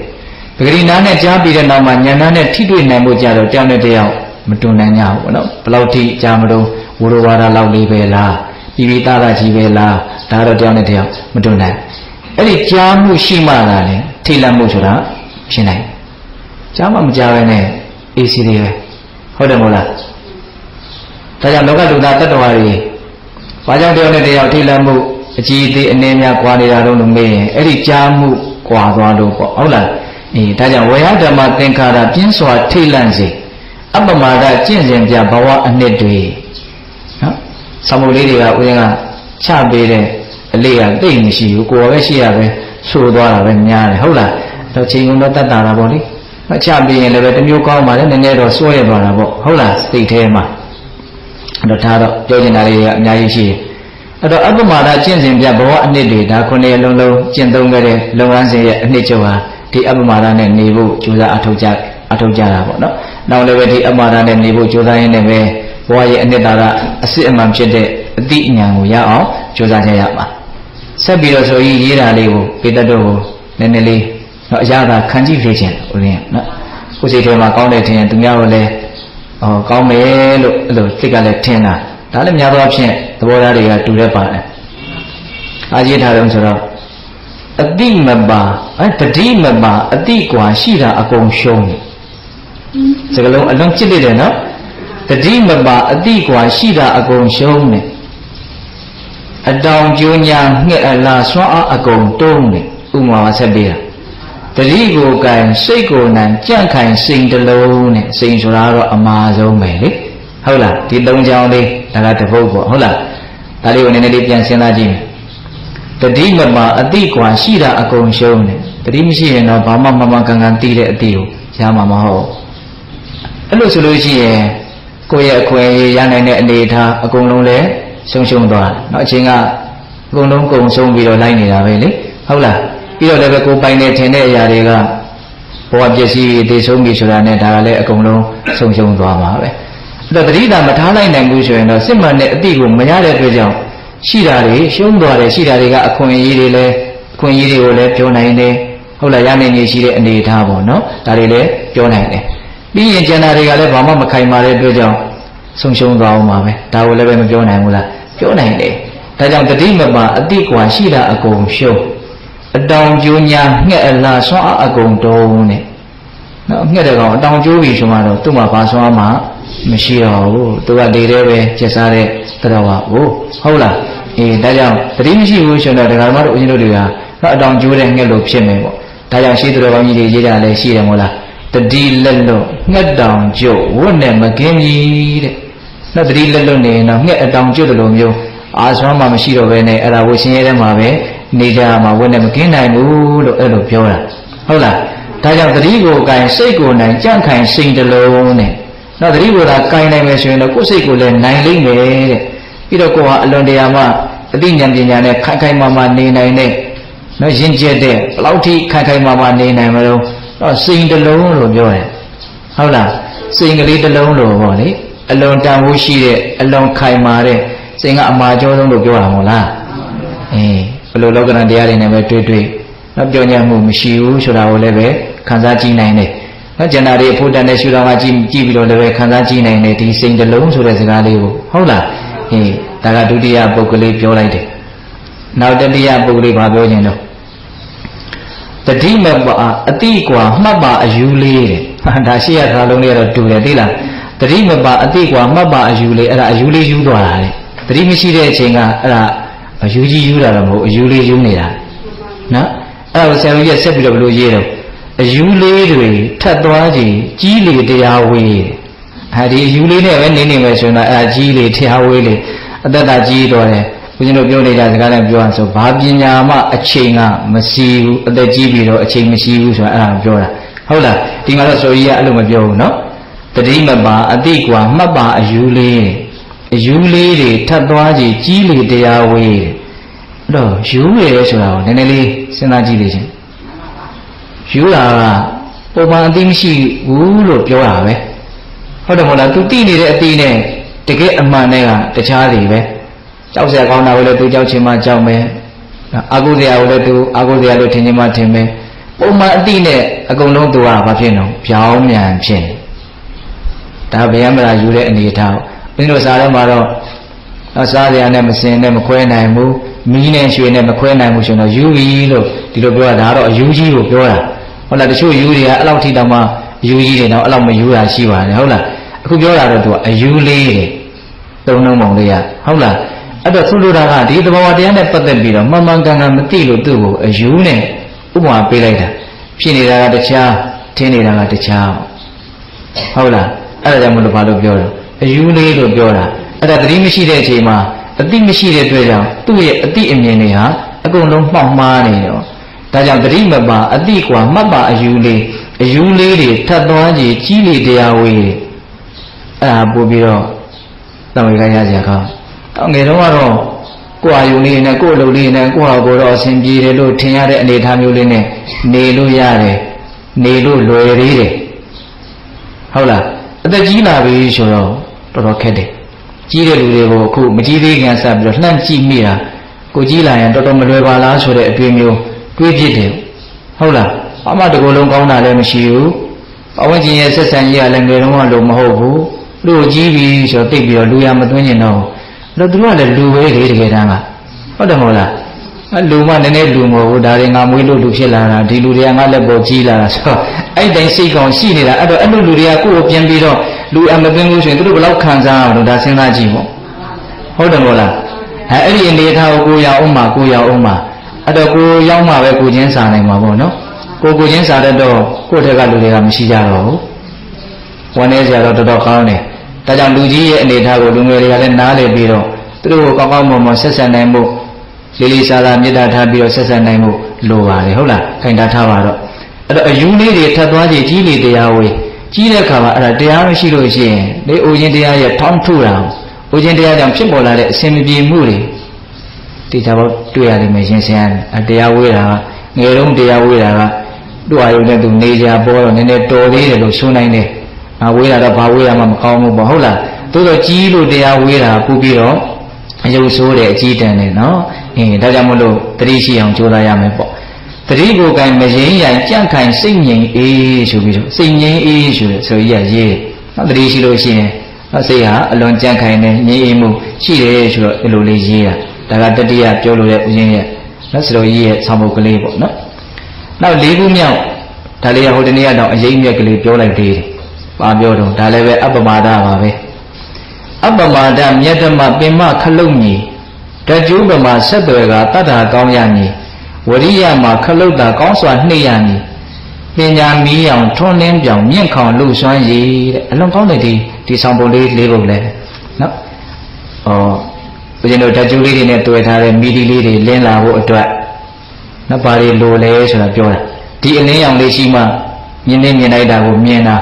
ပဂရိနာနဲ့ကြားပြီးတဲ့နောက်မှာညာနာနဲ့ထိတွေ့နိုင်ဖို့ကြတော့တောင်နဲ့တယောက်မတွန်နိုင်ကြဘူးနော်ဘလောက်ထိကြာမလို့ဝရဝါဒလောက်လေးပဲလားပြည်ပြည်သားသားကြီးပဲလားဒါတော့တောင်နဲ့တယောက်မတွန်နိုင်အဲ့ဒီကြားမှုရှိမှသာလေထိလန့်မှုဆိုတာဖြစ်နိုင်ကြားမှမကြားပဲနဲ့အေးစီတွေပဲဟုတ်တယ်မဟုတ်လားဒါကြောင့်လောကလူသားတတ္တဝါတွေဘာကြောင့်တယောက်နဲ့တယောက်ထိလန့်မှုအကြည်အသေးအနည်းများကွာနေတာတော့လို့မေးရင်အဲ့ဒီကြားမှု ကွာသွားလို့ပေါ့ဟုတ်လားအေးဒါကြောင့်ဝေယဓမ္မသင်္ခါရပြင်းစွာထိလန့်စေအပ္ပမာဒကျင့်စဉ်ပြဘဝအနှစ်တွေနော်သံဃာလေးတွေကဦးဇင်းကချပေးတဲ့အလေးကတိတ်မရှိဘူးကိုယ်ပဲရှိရပဲဆိုသွားတာပဲများတယ်ဟုတ်လားတော့ချိန်ကုန်တော့တတ်တာတာပေါ့လေမချပေးရင်လည်းပဲတစ်မျိုးကောင်းပါလေနည်းနည်းတော့စွဲရသွားတာပေါ့ဟုတ်လားစိတ်ထဲမှာအဲ့တော့ဒါတော့ပြောချင်တာလေးတွေကအများကြီးရှိတယ် အဲ့တော့အပ္ပမာဒကျင့်စဉ်ပြဘဝအနှစ်တွေဒါခုနှစ်လုံးလုံးကျင့်သုံးခဲ့တဲ့လုပ်ငန်းစဉ်ရဲ့အနှစ်ချုပ်ဟာဒီအပ္ပမာဒနဲ့နေဖို့ကြိုးစားအထောက်ကြအထောက်ကြတာပေါ့နော်။နောက်လည်းပဲဒီအပ္ပမာဒနဲ့နေဖို့ကြိုးစားရင်းနဲ့ပဲဘဝရဲ့အနှစ်သာရအစစ်အမှန်ဖြစ်တဲ့အတိအဉာဏ်ကိုရအောင်ကြိုးစားကြရပါ။ဆက်ပြီးတော့ဆိုရင်ရေးတာလေးကိုပေတတ်တို့ကိုနည်းနည်းလေးတော့အရာသာခံကြည့်လေခြင်းဦးရင်းနော်။ကိုယ်စိတ်ထဲမှာကောင်းတဲ့ထင်ရင်သူများကလည်းဟောကောင်းမယ်လို့အဲ့လိုစိတ်ကလည်းထင်တာ ဒါလည်းများသောအားဖြင့်သဘောထားတွေကတူတတ်ပါတယ် အာကြီးထားတော့ဆိုတော့အတိမပါအဲတတိမပါအတိกว่าရှိတာအကုန်ရှုံးတယ်စကလုံးအလုံးကြစ်လိုက်တယ်နော်တတိမပါအတိกว่าရှိတာအကုန်ရှုံးတယ်အတောင်ကျိုးညာငှက်အလားစွမ်းအားအကုန်တုံးတယ်ဥမာပါဆက်ပေးတာတတိကိုကံစိတ်ကိုနိုင်ကြန့်ခိုင်စိန်တလုံးနဲ့စိန်ဆိုတာတော့အမာဆုံးပဲလေဟုတ်လားဒီသုံးချောင်းလေး ဒါကတပုတ်ပေါ့ဟုတ်လားဒါလေးကိုနည်းနည်းလေးပြန်စဉ်းစားကြည့်တတိမမအတိကွာရှိတာအကုန်ရှုံးတယ်တတိမရှိရင်တော့ဘာမှမမကန်ကန်တီးတဲ့အတိကိုရမှာမဟုတ်အဲ့လိုဆိုလို့ရှိရင်ကိုယ့်ရဲ့အခွင့်အရေးရနိုင်တဲ့အနေအထားအကုန်လုံးလည်းရှုံးရှုံးသွားတယ်နောက်အချင်းကအကုန်လုံးကုန်ဆုံးပြီးတော့လိုက်နေတာပဲလေဟုတ်လားပြီးတော့လည်းပဲကိုပိုင်နေထင်တဲ့အရာတွေကဘဝပစ္စည်းတွေတည်ဆုံးပြီဆိုတာနဲ့ဒါကလည်းအကုန်လုံးဆုံးရှုံးသွားမှာပဲ အဲ့တော့တတိတာမထားလိုက်နိုင်ဘူးဆိုရင်တော့စစ်မှန်တဲ့အတိကိုမရတဲ့အတွက်ကြောင့်ရှိတာတွေရှုံးသွားတယ်ရှိတာတွေကအခွင့်အရေးတွေလည်းအခွင့်အရေးတွေကိုလည်းပြောနိုင်တယ်ဟုတ်လားရနိုင်နေရှိတဲ့အနေအထားပေါ့နော်ဒါတွေလည်းပြောနိုင်တယ်ပြီးရင်ကျန်တာတွေကလည်းဘာမှမခိုင်မာတဲ့အတွက်ကြောင့်ဆုံးရှုံးသွားအောင်ပါပဲဒါကိုလည်းပဲမပြောနိုင်ဘူးလားပြောနိုင်တယ်ဒါကြောင့်တတိမပါအတိကွာရှိတာအကုန်ရှုံးအတောင်ကျိုးညာငှက်အလားဆွမ်းအားအကုန်တုံးတဲ့နော်ငှက်တဲ့ကောင်အတောင်ကျိုးပြီဆိုမှတော့သူ့မှာဘာဆွမ်းမှ မရှိတော့ဘူးသူကလေတဲ့ပဲကျက်စားတဲ့တော်ပါဘူးဟုတ်လားအေးဒါကြောင့်တတိမရှိဘူးဆိုတော့ဒကာမတို့ဦးဇင်းတို့တွေကနော်အတောင်ကျိုးတဲ့ငှက်လို့ဖြစ်မယ်ပေါ့ဒါကြောင့်ရှိတော်ကောင်းကြီးတွေရေးကြလဲရှိတယ်မို့လားတတိလက်လွတ်ငှက်တောင်ကျုပ်ဝတ်နဲ့မကင်းကြီးတဲ့နော်တတိလက်လွတ်နေရင်တော့ငှက်အတောင်ကျုပ်တယ်လို့မျိုးအာဆွမ်းမှမရှိတော့ဘဲနဲ့အဲ့ဒါဝရှင်ရဲထဲမှာပဲနေကြမှာဝတ်နဲ့မကင်းနိုင်ဘူးလို့အဲ့လိုပြောတာဟုတ်လားဒါကြောင့်တတိကိုကင်စိတ်ကိုနိုင်ကြန့်ခိုင်စိတ်တလုံးနဲ့ နော်တတိကိုသာကင်နိုင်မယ်ဆိုရင်တော့ကိုယ်စိတ်ကိုလည်းနိုင်လိမ့်မယ်တဲ့ပြီးတော့ကိုယ်ဟာအလွန်တရာမှအသိဉာဏ်ပညာနဲ့ခိုင်ခိုင်မာမာနေနိုင်တဲ့နော်ရင့်ကျက်တဲ့ဘလောက်ထိခိုင်ခိုင်မာမာနေနိုင်မလို့တော့စိတ်တလုံးလို့ပြောတယ်ဟုတ်လားစိတ်ကလေးတလုံးလို့ပေါ့လေအလွန်တန်ဖိုးရှိတဲ့အလွန်ခိုင်မာတဲ့စိတ်ကအမာကျောဆုံးလို့ပြောတာမဟုတ်လားအေးဘယ်လိုလောကရန်တရားတွေနဲ့ပဲတွေ့တွေ့နော်ပြောညံ့မှုမရှိဘူးဆိုတာကိုလည်းပဲခံစားကြည့်နိုင်တယ် နော်ကျန်တာတွေအဖို့တန်တဲ့ရှုတော်ကကြည့်ကြည့်ပြီးတော့လည်းပဲခံစားကြည့်နိုင်တယ်ဒီစိတ်တလုံးဆိုတဲ့စကားလေးကိုဟုတ်လားဟေးဒါကဒုတိယပုဂ္ဂလိပြောလိုက်တယ်နောက်တတိယပုဂ္ဂလိဘာပြောခြင်းတော့တတိမပါအတိကွာမှတ်ပါအယူလေးတဲ့ဟာဒါရှိရထားလုံးလေးကတော့တူတယ်သိလားတတိမပါအတိကွာမှတ်ပါအယူလေးအဲ့ဒါအယူလေးယူသွားတာတဲ့တတိမရှိတဲ့အချိန်ကအဲ့ဒါအယူကြီးယူတာတော့မဟုတ်အယူလေးယူနေတာနော်အဲ့ဒါကိုဆရာကြီးကဆက်ပြီးတော့ဘယ်လိုရေးတော့ အယူလေးတွေထပ်သွားကြည့်ကြီးလေတရားဝေးဟာဒီအယူလေးနဲ့ပဲနေနေမယ်ဆိုရင်တော့အဲ့ဒါကြီးလေတရားဝေးလေအသက်တာကြီးတော့တယ်ဦးဇင်းတို့ပြောနေတာစကားနဲ့ပြောရဆိုဘာပညာမှအချိန်ကမရှိဘူးအသက်ကြီးပြီးတော့အချိန်မရှိဘူးဆိုတာအဲ့ဒါပြောတာဟုတ်လားဒီမှာတော့ဆိုကြီးကအဲ့လိုမပြောဘူးเนาะတတိမပါအတိကွာမှတ်ပါအယူလေးအယူလေးတွေထပ်သွားကြည့်ကြီးလေတရားဝေးအဲ့တော့ယူရယ်ဆိုတာကိုနည်းနည်းလေးစဉ်းစားကြည့်လေချင်း ယူတာကပုံမှန်အသိမရှိဘူးလို့ပြောတာပဲဟုတ်တယ်မဟုတ်လား तू သိနေတဲ့အသိနဲ့တကယ်အမှန်နဲ့ကတခြားတွေပဲကြောက်စရာကောင်းတာကိုလည်း तू ကြောက်ချင်မှကြောက်မယ်အာဟုစရာကိုလည်း तू အာဟုစရာလို့ထင်ချင်မှထင်မယ်ပုံမှန်အသိနဲ့အကုန်လုံး तू ကဘာဖြစ်နော်ပြောင်းမြန်ဖြစ်ဒါဗျမ်းမလာယူတဲ့အနေထားဘင်းတို့စားထဲမှာတော့စားစရာနဲ့မစင်နဲ့မခွဲနိုင်ဘူးမီးနဲ့ရွှေနဲ့မခွဲနိုင်ဘူးဆိုတော့ယူပြီလို့ဒီလိုပြောတာဒါကတော့အယူကြီးကိုပြောတာ ဟုတ်လားတချို့ယူတွေကအဲ့လောက်ထိတောင်မှယူကြီးတွေတော့အဲ့လောက်မယူတာရှိပါတယ်ဟုတ်လားအခုပြောတာတော့သူကအယူလေးတွေသုံးနှုံးပုံလေးရဟုတ်လားအဲ့တော့သူလိုတာကဒီသဘောတရားနဲ့ပတ်သက်ပြီးတော့မှန်မှန်ကန်ကန်မသိလို့သူ့ကိုအယူနဲ့ဥပမာပေးလိုက်တာဖြစ်နေတာကတခြားထင်းနေတာကတခြားဟုတ်လားအဲ့ဒါကြောင့်မလို့ဘာလို့ပြောတော့အယူလေးလို့ပြောတာအဲ့ဒါသတိမရှိတဲ့အချိန်မှာအတိမရှိတဲ့အတွက်ကြောင့်သူ့ရဲ့အတိအမြင်တွေဟာအကုန်လုံးမှောက်မှားနေရော ဒါကြောင့်သတိမပါအတိကွာမှတ်ပါအယူလေးအယူလေးတွေထပ်သွားကြည့်ကြီးလေတရားဝေးအဲ့ဒါပို့ပြီးတော့တံဝေကရစရာကောင်းတော့ငယ်တော့ကတော့ကိုယ်အယူလေးနဲ့ကိုယ်အလုပ်လေးနဲ့ကိုယ်ဟာကိုယ်တော့အဆင်ပြေတယ်လို့ထင်ရတဲ့အနေအထားမျိုးလေးနဲ့နေလို့ရတယ်နေလို့လွယ်သေးတယ်ဟုတ်လားအသက်ကြီးလာပြီဆိုတော့တော်တော်ခက်တယ်ကြီးတဲ့လူတွေကိုအခုမကြီးသေးခင်ဆက်ပြီးတော့လှမ်းကြည့်မိတာကိုကြီးလာရင်တော်တော်မလွယ်ပါလားဆိုတဲ့အတွေ့မျိုး တွေးဖြစ်တယ်ဟုတ်လားအမတကူလုံးကောင်းတာလည်းမရှိဘူးအဝင့်ကျင်ရဲ့ဆက်ဆံရေးကလည်းငယ်တော့လို့မဟုတ်ဘူးလူကြီးပြီဆိုတော့တိတ်ပြီးတော့လူရမသွင်းကျင်တော့လို့သူတို့ကလည်းလူပဲလေတကယ်တမ်းကဟုတ်တယ်မဟုတ်လားအလူမနည်းနည်းလူမဟုတ်ဘူးဒါတွေငါမွေးလို့လူဖြစ်လာတာဒီလူတွေကငါလက်ပေါ်ကြီးလာတာဆိုတော့အဲ့တိုင်းစိတ်ကောင်ရှိနေတာအဲ့တော့အဲ့လိုလူတွေကကိုယ့်ကိုပြန်ပြီးတော့လူအမသိဘူးဆိုရင်သူတို့ဘယ်လောက်ခံစားရမလို့ဒါစဉ်းစားကြည့်ပေါ့ဟုတ်တယ်မို့လားအဲအဲ့ဒီအနေထားကိုကိုရအောင်မှာကိုရအောင်မှာ အဲ့တော့ကိုရောက်မှပဲကိုချင်းစာနိုင်မှာပေါ့နော်ကိုကိုချင်းစာတတ်တော့ကိုယ့်ထက်ကလူတွေကမရှိကြတော့ဘူးဝန်နေစရာတော့တော်တော်ကောင်းတယ်ဒါကြောင့်လူကြီးရဲ့အနေထားကိုလူငယ်တွေကလည်းနားလည်ပြီးတော့သူတို့ကိုကောင်းကောင်းမွန်မွန်ဆက်ဆံနိုင်ဖို့လေးလေးစားစားမေတ္တာထားပြီးတော့ဆက်ဆံနိုင်ဖို့လိုပါတယ်ဟုတ်လားခိုင်တာထားပါတော့အဲ့တော့အယူလေးတွေထပ်သွားကြည့်ကြီးလေတရားဝေးကြီးတဲ့အခါမှာအဲ့ဒါတရားမရှိလို့ရှိရင်ဒီအိုခြင်းတရားရဲ့ထောင်းထုတာအိုခြင်းတရားကြောင့်ဖြစ်ပေါ်လာတဲ့အစင်မပြေမှုတွေ တေချာပေါတွေ့ရလိမ့်မယ်ရှင်ဆရာတရားဝေးတာငယ်တုန်းတရားဝေးတာကသူ့အာယုနဲ့သူနေကြပေါ်တော့နည်းနည်းတော်သေးတယ်လို့ဆိုနိုင်တယ်ငါဝေးတာတော့ဘာဝေးတာမှမကောင်းဘူးပေါ့ဟုတ်လားသို့တော့ကြီးလို့တရားဝေးတာပူပြီးတော့အယုတ်ဆိုးတယ်အကြီးတန်းတယ်နော်အင်းဒါကြောင့်မလို့တတိရှိအောင်ကြိုးစားရမယ်ပေါ့တတိကိုကံမရင်ရန်ကြန့်ခိုင်စိတ်ငြိမ်အေးဆိုပြီးတော့စိတ်ငြိမ်အေးဆိုရဆိုရရေးနော်တတိရှိလို့ရှိရင်နော်စိတ်ဟာအလွန်ကြန့်ခိုင်နေငြိမ်အေးမှုရှိတယ်ဆိုတော့ဒီလိုလေးရေးတာ ဒါကတတိယပြောလို့တဲ့ဦးရင်းရဲ့နော်စတော်ကြီးရဲ့ဆောင်းပုတ်ကလေးပေါ့နော်နောက်လေးခုမြောက်ဒါလေးကဟိုတနေ့ကတော့အရေးမြက်ကလေးပြောလိုက်သေးတယ်။ဘာပြောတော့ဒါလည်းပဲအပ္ပမာဒပါပဲ။အပ္ပမာဒမြတ်ဓမ္မပင်မခလုတ်ညီတကျိုးပမာဆက်သွယ်ကတတ္တာကောင်းရမည်ဝရိယမှာခလုတ်တာကောင်းစွာနှိပ်ရမည်ပညာမီးအောင်ထွန်းလင်းပြောင်မြင့်ခေါင်လှူဆွမ်းရည်တဲ့အလွန်ကောင်းတဲ့ဒီဒီဆောင်ပုံလေးလေးပုံလဲနော်ဩ ဘုရင်တို့တကျိုးလေးတွေနဲ့တွေ့ထားတဲ့မီဒီလေးတွေလင်းလာဖို့အတွက်နော်ပါရီလိုလဲဆိုတာပြောတာဒီအလင်းရောင်လေးရှိမှမြင်နေမြင်လိုက်တာကိုမြင်တာ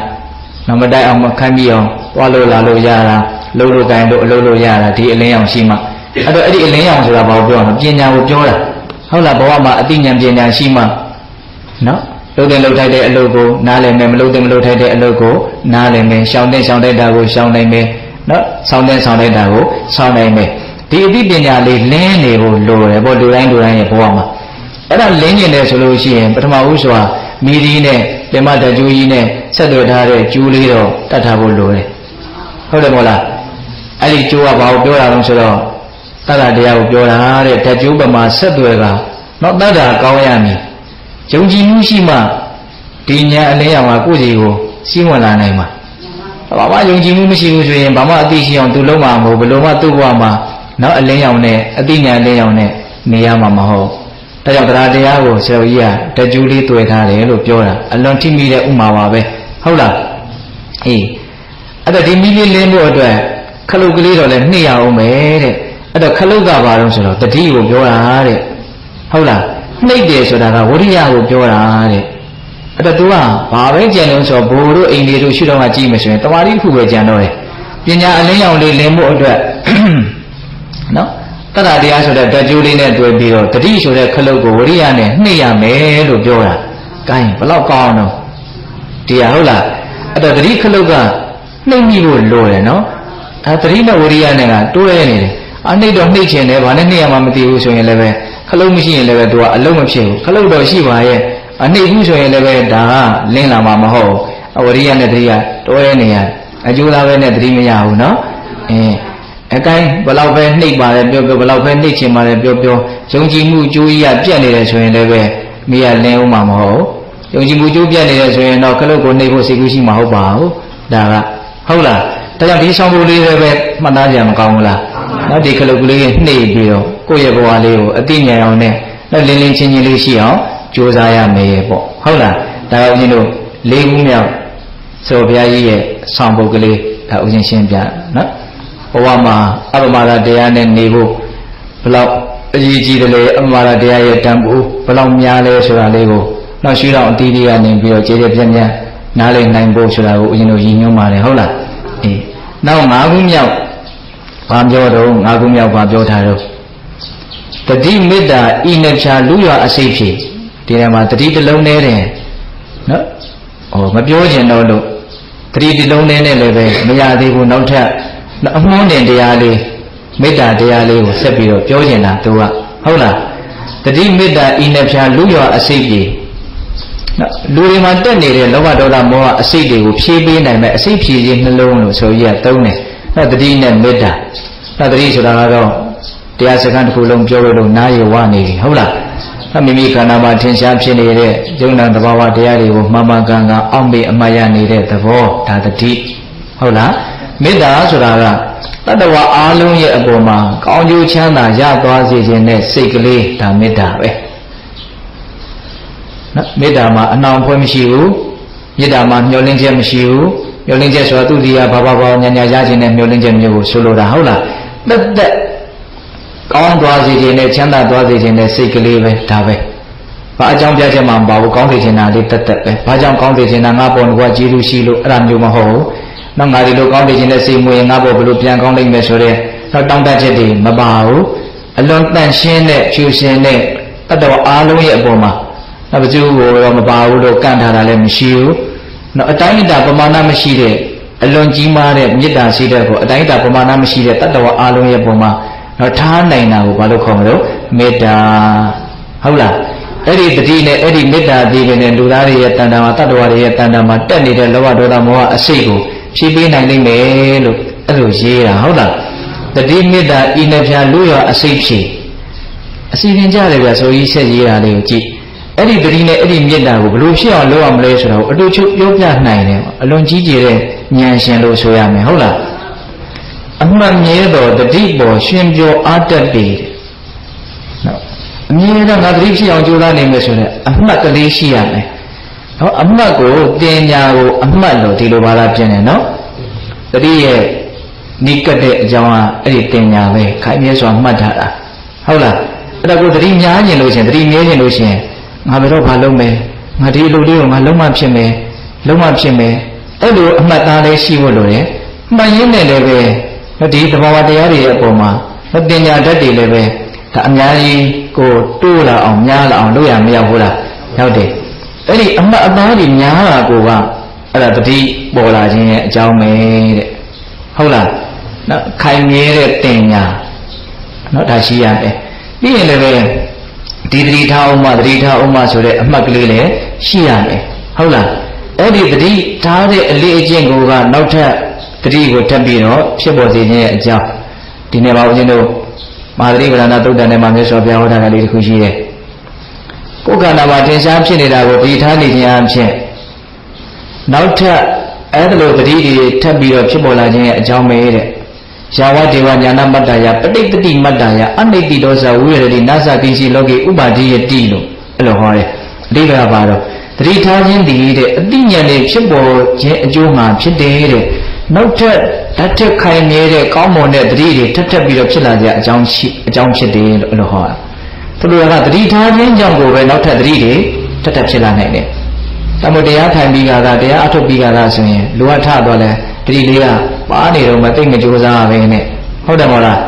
နမတိုက်အောင်မခမ်းပြီးအောင်သွားလို့လာလို့ရတာလှုပ်လို့တိုင်လို့အလုပ်လို့ရတာဒီအလင်းရောင်ရှိမှအဲ့တော့အဲ့ဒီအလင်းရောင်ဆိုတာဘာကိုပြောရမလဲပညာကိုပြောတာဟုတ်လားဘဝမှာအသိဉာဏ်ပညာရှိမှနော်လှုပ်တဲ့လှုပ်ထိုက်တဲ့အလုပ်ကိုနားလည်မယ်မလှုပ်တဲ့မလှုပ်ထိုက်တဲ့အလုပ်ကိုနားလည်မယ်ရှောင်တဲ့ရှောင်တဲ့တာကိုရှောင်နိုင်မယ်နော်ဆောင်းတဲ့ဆောင်းတဲ့တာကိုဆောင်းနိုင်မယ် ဒီအသိပညာလေးလင်းနေဖို့လိုတယ်ပေါ့လူတိုင်းလူတိုင်းရဲ့ဘဝမှာအဲ့ဒါလင်းနေတယ်ဆိုလို့ရှိရင်ပထမဦးစွာမိဒီနဲ့ပြမတကျိုးကြီးနဲ့ဆက်သွယ်ထားတဲ့ကျူးလေးတော့တတ်ထားဖို့လိုတယ်ဟုတ်တယ်မို့လားအဲ့ဒီကျိုးကဘာကိုပြောတာလဲဆိုတော့တတ္တတရားကိုပြောတာတဲ့ဓာတ်ကျိုးပမာဆက်သွယ်ကတော့တတ္တကောင်းရမည်ယုံကြည်မှုရှိမှဒီညာအလင်းရောင်ကကိုယ့်စီကိုစီးဝင်လာနိုင်မှာဘာမှယုံကြည်မှုမရှိဘူးဆိုရင်ဘာမှအသိရှိအောင်သူလုံးမှာမဟုတ်ဘယ်လိုမှသူ့ဘဝမှာ နောက်အလင်းရောင်နဲ့အသိဉာဏ်အလင်းရောင်နဲ့နေရမှာမဟုတ်ဒါကြောင့်တရားတရားကိုဆရာကြီးကတကြူးလေးတွေ့ထားတယ်လို့ပြောတာအလွန်ထိမိတဲ့ဥမာပါပဲဟုတ်လားအေးအဲ့တော့ဒီမိလေးလင်းဖို့အတွက်ခလုတ်ကလေးတော့လည်းနှိမ့်ရအောင်ပဲတဲ့အဲ့တော့ခလုတ်ကဘာလို့ဆိုတော့တတိကိုပြောတာတဲ့ဟုတ်လားနှိမ့်တယ်ဆိုတာကဝရိယကိုပြောတာတဲ့အဲ့တော့ तू ကဘာပဲကြံလို့ဆိုတော့ဘိုလ်တို့အိမ်လေးတို့ရှုတော့မှကြည့်မယ်ဆိုရင်တမာတိတစ်ခုပဲကြံတော့တယ်ပညာအလင်းရောင်လေးလင်းဖို့အတွက် နော်တတ္တတရားဆိုတဲ့ဓာတ်ကြိုးလေးနဲ့တွေ့ပြီးတော့တတိဆိုတဲ့ခလုတ်ကိုဝရိယနဲ့နှိမ့်ရမယ်လို့ပြောတာ။ကိုင်းဘလောက်ကောင်းအောင်တရားဟုတ်လားအဲ့တော့တတိခလုတ်ကနှိမ့်မိဖို့လိုတယ်နော်။အဲတတိနဲ့ဝရိယနဲ့ကတွဲနေတယ်။အနှိမ့်တော့နှိမ့်ချင်တယ်ဗာနဲ့နှိမ့်ရမှမသိဘူးဆိုရင်လည်းပဲခလုတ်မရှိရင်လည်းပဲသူကအလုံးမဖြစ်ဘူး။ခလုတ်တော့ရှိပါရဲ့။အနှိမ့်ဘူးဆိုရင်လည်းပဲဒါကလင်းလာမှာမဟုတ်ဘူး။အဝရိယနဲ့တတိကတွဲနေရအကျိုးသားပဲနဲ့တတိမရဘူးနော်။အင်း အကိုင်းဘလောက်ပဲနှိပ်ပါတယ်ပြောပြောဘလောက်ပဲနှိပ်ချင်ပါတယ်ပြောပြောယုံကြည်မှုကြိုးကြီးကပြက်နေတယ်ဆိုရင်လည်းပဲမိရလင်းဦးမှာမဟုတ်ယုံကြည်မှုကြိုးပြက်နေတယ်ဆိုရင်တော့ခလုတ်ကိုနှိပ်ဖို့စိတ်ကူးရှိမှာဟုတ်ပါဘူးဒါကဟုတ်လားဒါကြောင့်ဒီဆောင်ဖို့လေးလည်းပဲမှတ်သားကြမကောင်းဘူးလားနော်ဒီခလုတ်ကလေးနှိပ်ပြီးတော့ကိုယ့်ရဲ့ဘဝလေးကိုအသိဉာဏ်အောင်နဲ့တော့လင်းလင်းချင်းချင်းလေးရှိအောင်ကြိုးစားရမယ်ပေါ့ဟုတ်လားဒါကဦးဇင်းတို့လေးခုမြောက်ဆိုဘုရားကြီးရဲ့ဆောင်ပုတ်ကလေးဒါဦးဇင်းရှင်းပြနော် ဘဝမှာအပမဒတရားနဲ့နေဖို့ဘလောက်အရေးကြီးတယ်လေအပမဒတရားရဲ့တန်ဖိုးဘလောက်များလဲဆိုတာလေးကိုနောက်ရှိတော့အတီးတီးကနေပြီးတော့ခြေခြေပြင်းပြင်းနားလည်နိုင်ဖို့ဆိုတာကိုဦးဇင်းတို့ရည်ညွှန်းပါတယ်ဟုတ်လားအေးနောက်၅ခုမြောက်ဘာပြောတော့၅ခုမြောက်ဘာပြောထားတော့တတိမေတ္တာဤနှဖြာလူရအစိတ်ဖြင့်ဒီထဲမှာတတိတစ်လုံးနဲ့တယ်နော်ဟောမပြောချင်တော့လို့တတိတစ်လုံးနဲ့လည်းပဲမရသေးဘူးနောက်ထပ် အမှုန်းတင်တရားလေးမေတ္တာတရားလေးကိုဆက်ပြီးတော့ပြောကျင်တာသူကဟုတ်လားတတိမေတ္တာဤနှဖြာလူရောအစိတ်ပြေနော်လူတွေမှာတက်နေတဲ့လောဘဒေါသမောဟအစိတ်တွေကိုဖြည့်ပေးနိုင်မဲ့အစိတ်ဖြည့်ခြင်းနှလုံးလို့ဆိုရသုံးတယ်နော်တတိနဲ့မေတ္တာနော်တတိဆိုတာကတော့တရားစကားတစ်ခုလုံးပြောလို့နားရဝနေပြီဟုတ်လားမိမိခန္ဓာမှာထင်ရှားဖြစ်နေတဲ့ယုံနာသဘာဝတရားတွေကိုမှန်မှန်ကန်ကန်အောက်မေ့အမှတ်ရနေတဲ့သဘောဒါတတိဟုတ်လား မေတ္တာဆိုတာကတတ္တဝါအားလုံးရဲ့အပေါ်မှာကောင်းကျိုးချမ်းသာရသွားစေခြင်းနဲ့စိတ်ကလေးဒါမေတ္တာပဲနော်မေတ္တာမှာအနှောင်ဖွဲ့မရှိဘူးမေတ္တာမှာမျောလင်းချက်မရှိဘူးမျောလင်းချက်ဆိုတာသူစီကဘာဘာဘာညာညာရခြင်းနဲ့မျောလင်းချက်မျိုးကိုဆိုလိုတာဟုတ်လားတက်တက်ကောင်းသွားစေခြင်းနဲ့ချမ်းသာသွားစေခြင်းနဲ့စိတ်ကလေးပဲဒါပဲဘာအကြောင်းပြချက်မှမပါဘူးကောင်းစေခြင်းတာလေးတက်တက်ပဲဘာကြောင့်ကောင်းစေခြင်းတာငါပေါ်ကကျေးဇူးရှိလို့အဲ့ဒါမျိုးမဟုတ်ဘူး နောက်ငါဒီလိုကောင်းစေခြင်းနဲ့စိတ်မွေငါပေါ်ဘလို့ပြန်ကောင်းလိမ့်မယ်ဆိုတော့နောက်တောင်းတချက်တွေမပါဘူးအလွန်တန့်ရှင်းတဲ့ဖြူရှင်တဲ့တတ္တဝအားလုံးရဲ့အပေါ်မှာနောက်ဘကျိုးကိုတော့မပါဘူးလို့ကန့်ထားတာလည်းမရှိဘူးနောက်အတိုင်းအတာပမာဏမရှိတဲ့အလွန်ကြီးမားတဲ့မေတ္တာရှိတဲ့ကိုအတိုင်းအတာပမာဏမရှိတဲ့တတ္တဝအားလုံးရဲ့ပုံမှာတော့ထားနိုင်တာကိုဘာလို့ခေါ်မလို့မေတ္တာဟုတ်လားအဲ့ဒီတတိနဲ့အဲ့ဒီမေတ္တာဒီနဲ့လူသားတွေရဲ့တန်တာမှာတတ္တဝါတွေရဲ့တန်တာမှာတက်နေတဲ့လောဘဒေါသမောဟအစိတ်ကို ဖြည့်ပေးနိုင်လိမ့်မယ်လို့အဲ့လိုရေးတာဟုတ်လားတတိမေတ္တာဤနှဖျားလူရအစိတ်ဖြည့်အစီရင်ကြတယ်ဗျဆိုကြီးဆက်ရေးတာလေးကိုကြည့်အဲ့ဒီတတိနဲ့အဲ့ဒီမေတ္တာကိုဘယ်လိုဖြစ်အောင်လုပ်ရမလဲဆိုတာကိုအတူချုပ်ပြောပြနိုင်တယ်အလွန်ကြီးကျယ်တဲ့ဉာဏ်ရှင်လို့ဆိုရမယ်ဟုတ်လားအမှတ်မြဲတော်တတိပေါ်ရှင်ပြောအားတက်ပေနော်အမြဲတမ်းငါတတိဖြစ်အောင်ကြိုးစားနေမယ်ဆိုတော့အမှတ်ကလေးရှိရမယ် နော်အမှတ်ကိုတင်ညာကိုအမှတ်လို့ဒီလိုပါလားပြင်တယ်နော်တတိရဲ့နိကတဲ့အကြောင်းကအဲ့ဒီတင်ညာပဲခိုင်မြဲစွာမှတ်ထားတာဟုတ်လားအဲ့ဒါကိုတတိများကျင်လို့ရှင်တတိမြဲကျင်လို့ရှင်ငါဘယ်တော့ဘာလုပ်မယ်ငါဒီအလုပ်လေးကိုငါလုံးမဖြစ်မယ်လုံးမဖြစ်မယ်အဲ့လိုအမှတ်သားလေးရှိဖို့လိုတယ်မှန်ရင်းနဲ့လည်းပဲဒီသဘာဝတရားတွေရဲ့အပေါ်မှာပညာတတ်တွေလည်းပဲဒါအများကြီးကိုတိုးလာအောင်များလာအောင်လုပ်ရမရောက်ဘူးလားရောက်တယ် အဲ့ဒီအမှတ်အသားတွေများလာကိုကအဲ့ဒါတတိပေါ်လာခြင်းရဲ့အကြောင်းပဲတဲ့ဟုတ်လားနော်ခိုင်မြဲတဲ့တင်ညာနော်ဒါရှိရတယ်ပြီးရင်လည်းပဲဒီတတိထားအောင်မှတတိထားအောင်မှဆိုတဲ့အမှတ်ကလေးလည်းရှိရတယ်ဟုတ်လားအဲ့ဒီတတိထားတဲ့အလေးအကျင့်ကိုကနောက်ထပ်တတိကိုထပ်ပြီးတော့ဖြစ်ပေါ်စေခြင်းရဲ့အကြောင်းဒီနေ့ပါဦးဇင်းတို့မဟာသတိပ္ပဏာသုတ်တန်ထဲမှာမြတ်စွာဘုရားဟောတာကလေးတစ်ခုရှိတယ် ကိုယ်ခန္ဓာမှာတင်ရှားဖြစ်နေတာကိုတတိထားနေခြင်းအဖြစ်နောက်ထပ်အဲ့ဒါလိုတတိတွေထပ်ပြီးတော့ဖြစ်ပေါ်လာခြင်းရဲ့အကြောင်းပဲတဲ့ယာဝဒေဝညာနာမတ္တယပဋိတတိမတ္တယအနိတိဒောဇဝိရတိနာသကိရှိလောကေဥပါတိယတိလို့အဲ့လိုဟောတယ်အဓိပ္ပာယ်ပါတော့တတိထားခြင်းတည်တဲ့အတိညာနဲ့ဖြစ်ပေါ်ခြင်းအကျိုးမှာဖြစ်တယ်တဲ့နောက်ထပ်ဓာတ်ထက်ခိုင်မြဲတဲ့ကောင်းမွန်တဲ့တတိတွေထပ်ထပ်ပြီးတော့ဖြစ်လာကြအကြောင်းရှိအကြောင်းဖြစ်တယ်လို့အဲ့လိုဟောတာ သူတို့ကတတိထားခြင်းကြောင့်ကိုပဲနောက်ထပ်တတိတွေထပ်ထပ်ဖြစ်လာနိုင်တယ်တမို့တရားထိုင်ပြီးကသာတရားအထုတ်ပြီးကသာဆိုရင်လူကထတော့လဲတတိလေးကပါနေတော့မသိမကြိုးစားပဲနဲ့ဟုတ်တယ်မဟုတ်လား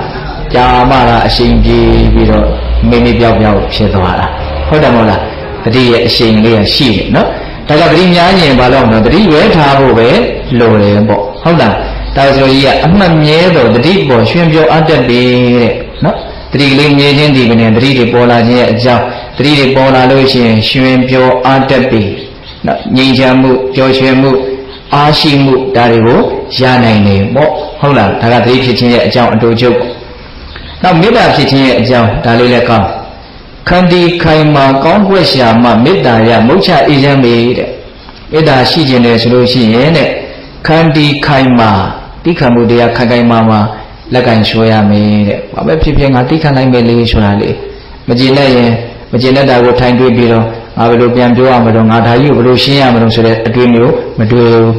ကြာမှလာအရှိန်ပြေးပြီးတော့မိမိပြောက်ပြောက်ဖြစ်သွားတာဟုတ်တယ်မဟုတ်လားတတိရဲ့အရှိန်လေးကရှိတယ်နော်ဒါကြောင့်တတိများရင်ဘာလို့မလဲတတိဝဲထားဖို့ပဲလိုတယ်ပေါ့ဟုတ်လားဒါဆိုကြီးကအမှတ်မြဲတော့တတိပေါ်ရှင်ပြောအပ်တတ်ပြီတဲ့နော် တတိလေးမြဲခြင်းဒီကနေ့တတိတွေပေါ်လာခြင်းရဲ့အကြောင်းတတိတွေပေါ်လာလို့ရှိရင်ရှင်ပြောအပ်တတ်ပြီနော်ငြိမ်းချမ်းမှုပျော်ရွှင်မှုအားရှိမှုဒါတွေကိုရနိုင်တယ်ပေါ့ဟုတ်လားဒါကတတိဖြစ်ခြင်းရဲ့အကြောင်းအတူချုပ်ပေါ့နောက်မေတ္တာဖြစ်ခြင်းရဲ့အကြောင်းဒါလေးလည်းကောင်းခန္တီခိုင်မာကောင်းကွက်ရှာမှမေတ္တာရမုတ်ချအေးချမ်းမေတဲ့မေတ္တာရှိခြင်းတယ်ဆိုလို့ရှိရင်တဲ့ခန္တီခိုင်မာတိခံမှုတရားခိုင်ခိုင်မာမာ လက်ကင်ဆွဲရမယ်တဲ့ဘာပဲဖြစ်ဖြစ်ငါတိခံနိုင်မယ်လေဆိုတာလေမကြည်နဲ့ရင်မကြည်နဲ့တာကိုထိုင်တွေ့ပြီးတော့ငါဘယ်လိုပြန်ပြောရမလို့ငါဒါကြီးကိုဘယ်လိုရှင်းရမလို့ဆိုတဲ့အတွေ့မျိုးမတွေ့ဘူး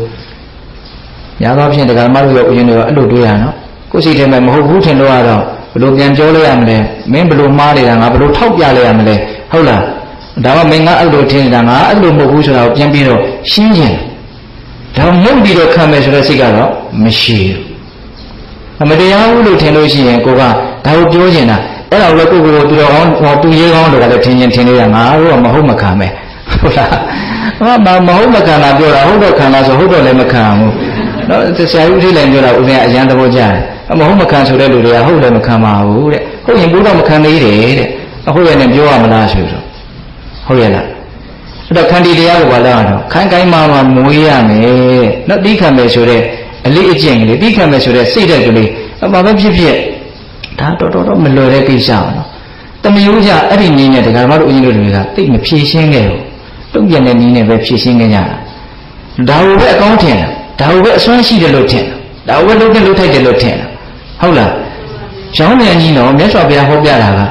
ညာတော့ဖြင့်ဒကာမတို့ရဲ့ဥယျာဉ်တွေအဲ့လိုတွေ့ရနော်ကိုယ်စိတ်ထဲမှာမဟုတ်ဘူးထင်လို့ကတော့ဘယ်လိုပြန်ပြောလိုက်ရမလဲမင်းဘယ်လိုမှားနေတာငါဘယ်လိုထောက်ပြလိုက်ရမလဲဟုတ်လားဒါမှမင်းငါအဲ့လိုထင်နေတာငါအဲ့လိုမဟုတ်ဘူးဆိုတာကိုပြန်ပြီးတော့ရှင်းခြင်းဒါမုတ်ပြီးတော့ခံမယ်ဆိုတဲ့စိတ်ကတော့မရှိဘူး မတရားဘူးလို့ထင်လို့ရှိရင်ကိုကဒါကိုပြောနေတာအဲ့ဒါကိုလည်းကိုကိုသူတော်ကောင်းဟောသူရေးကောင်းတွေကလည်းထင်ချင်းထင်နေတာငါတို့ကမဟုတ်မခံပဲဟုတ်လားဟာမမဟုတ်မခံတာပြောတာဟုတ်တော့ခံလားဆိုဟုတ်တော့လည်းမခံဘူးနော်ဆရာကြီးထိလည်းပြောတာဦးဇင်းအရန်သဘောကျတယ်မဟုတ်မခံဆိုတဲ့လူတွေကဟုတ်လည်းမခံပါဘူးတဲ့ဟုတ်ရင်ဘုရားမခံသေးတယ်တဲ့ဟုတ်ရဲ့နဲ့ပြောရမလားဆိုတော့ဟုတ်ရဲ့လားအဲ့တော့ခန္တီတရားကိုဘာလဲတော့ခိုင်ခိုင်မာမာမွေးရမယ်နော်တိခံမယ်ဆိုတဲ့ အလေးအကျင့်ကလေးတိခံမယ်ဆိုတဲ့စိတ်ဓာတ်ကလေးဘာပဲဖြစ်ဖြစ်ဒါတော်တော်တော့မလွယ်တဲ့ကိစ္စပါနော်တမယိုးကြအဲ့ဒီနည်းနဲ့တရားမတို့ဦးဇင်းတို့တွေကသိမဖြေရှင်းခဲ့ဘူးတုံ့ပြန်တဲ့နည်းနဲ့ပဲဖြေရှင်းခဲ့ကြတာဒါကိုပဲအကောင်းထင်တာဒါကိုပဲအစွမ်းရှိတယ်လို့ထင်တာဒါကိုပဲလုပ်တဲ့လုပ်ထိုက်တယ်လို့ထင်တာဟုတ်လားကျောင်းမြန်ကြီးတော့မြတ်စွာဘုရားဟောပြတာက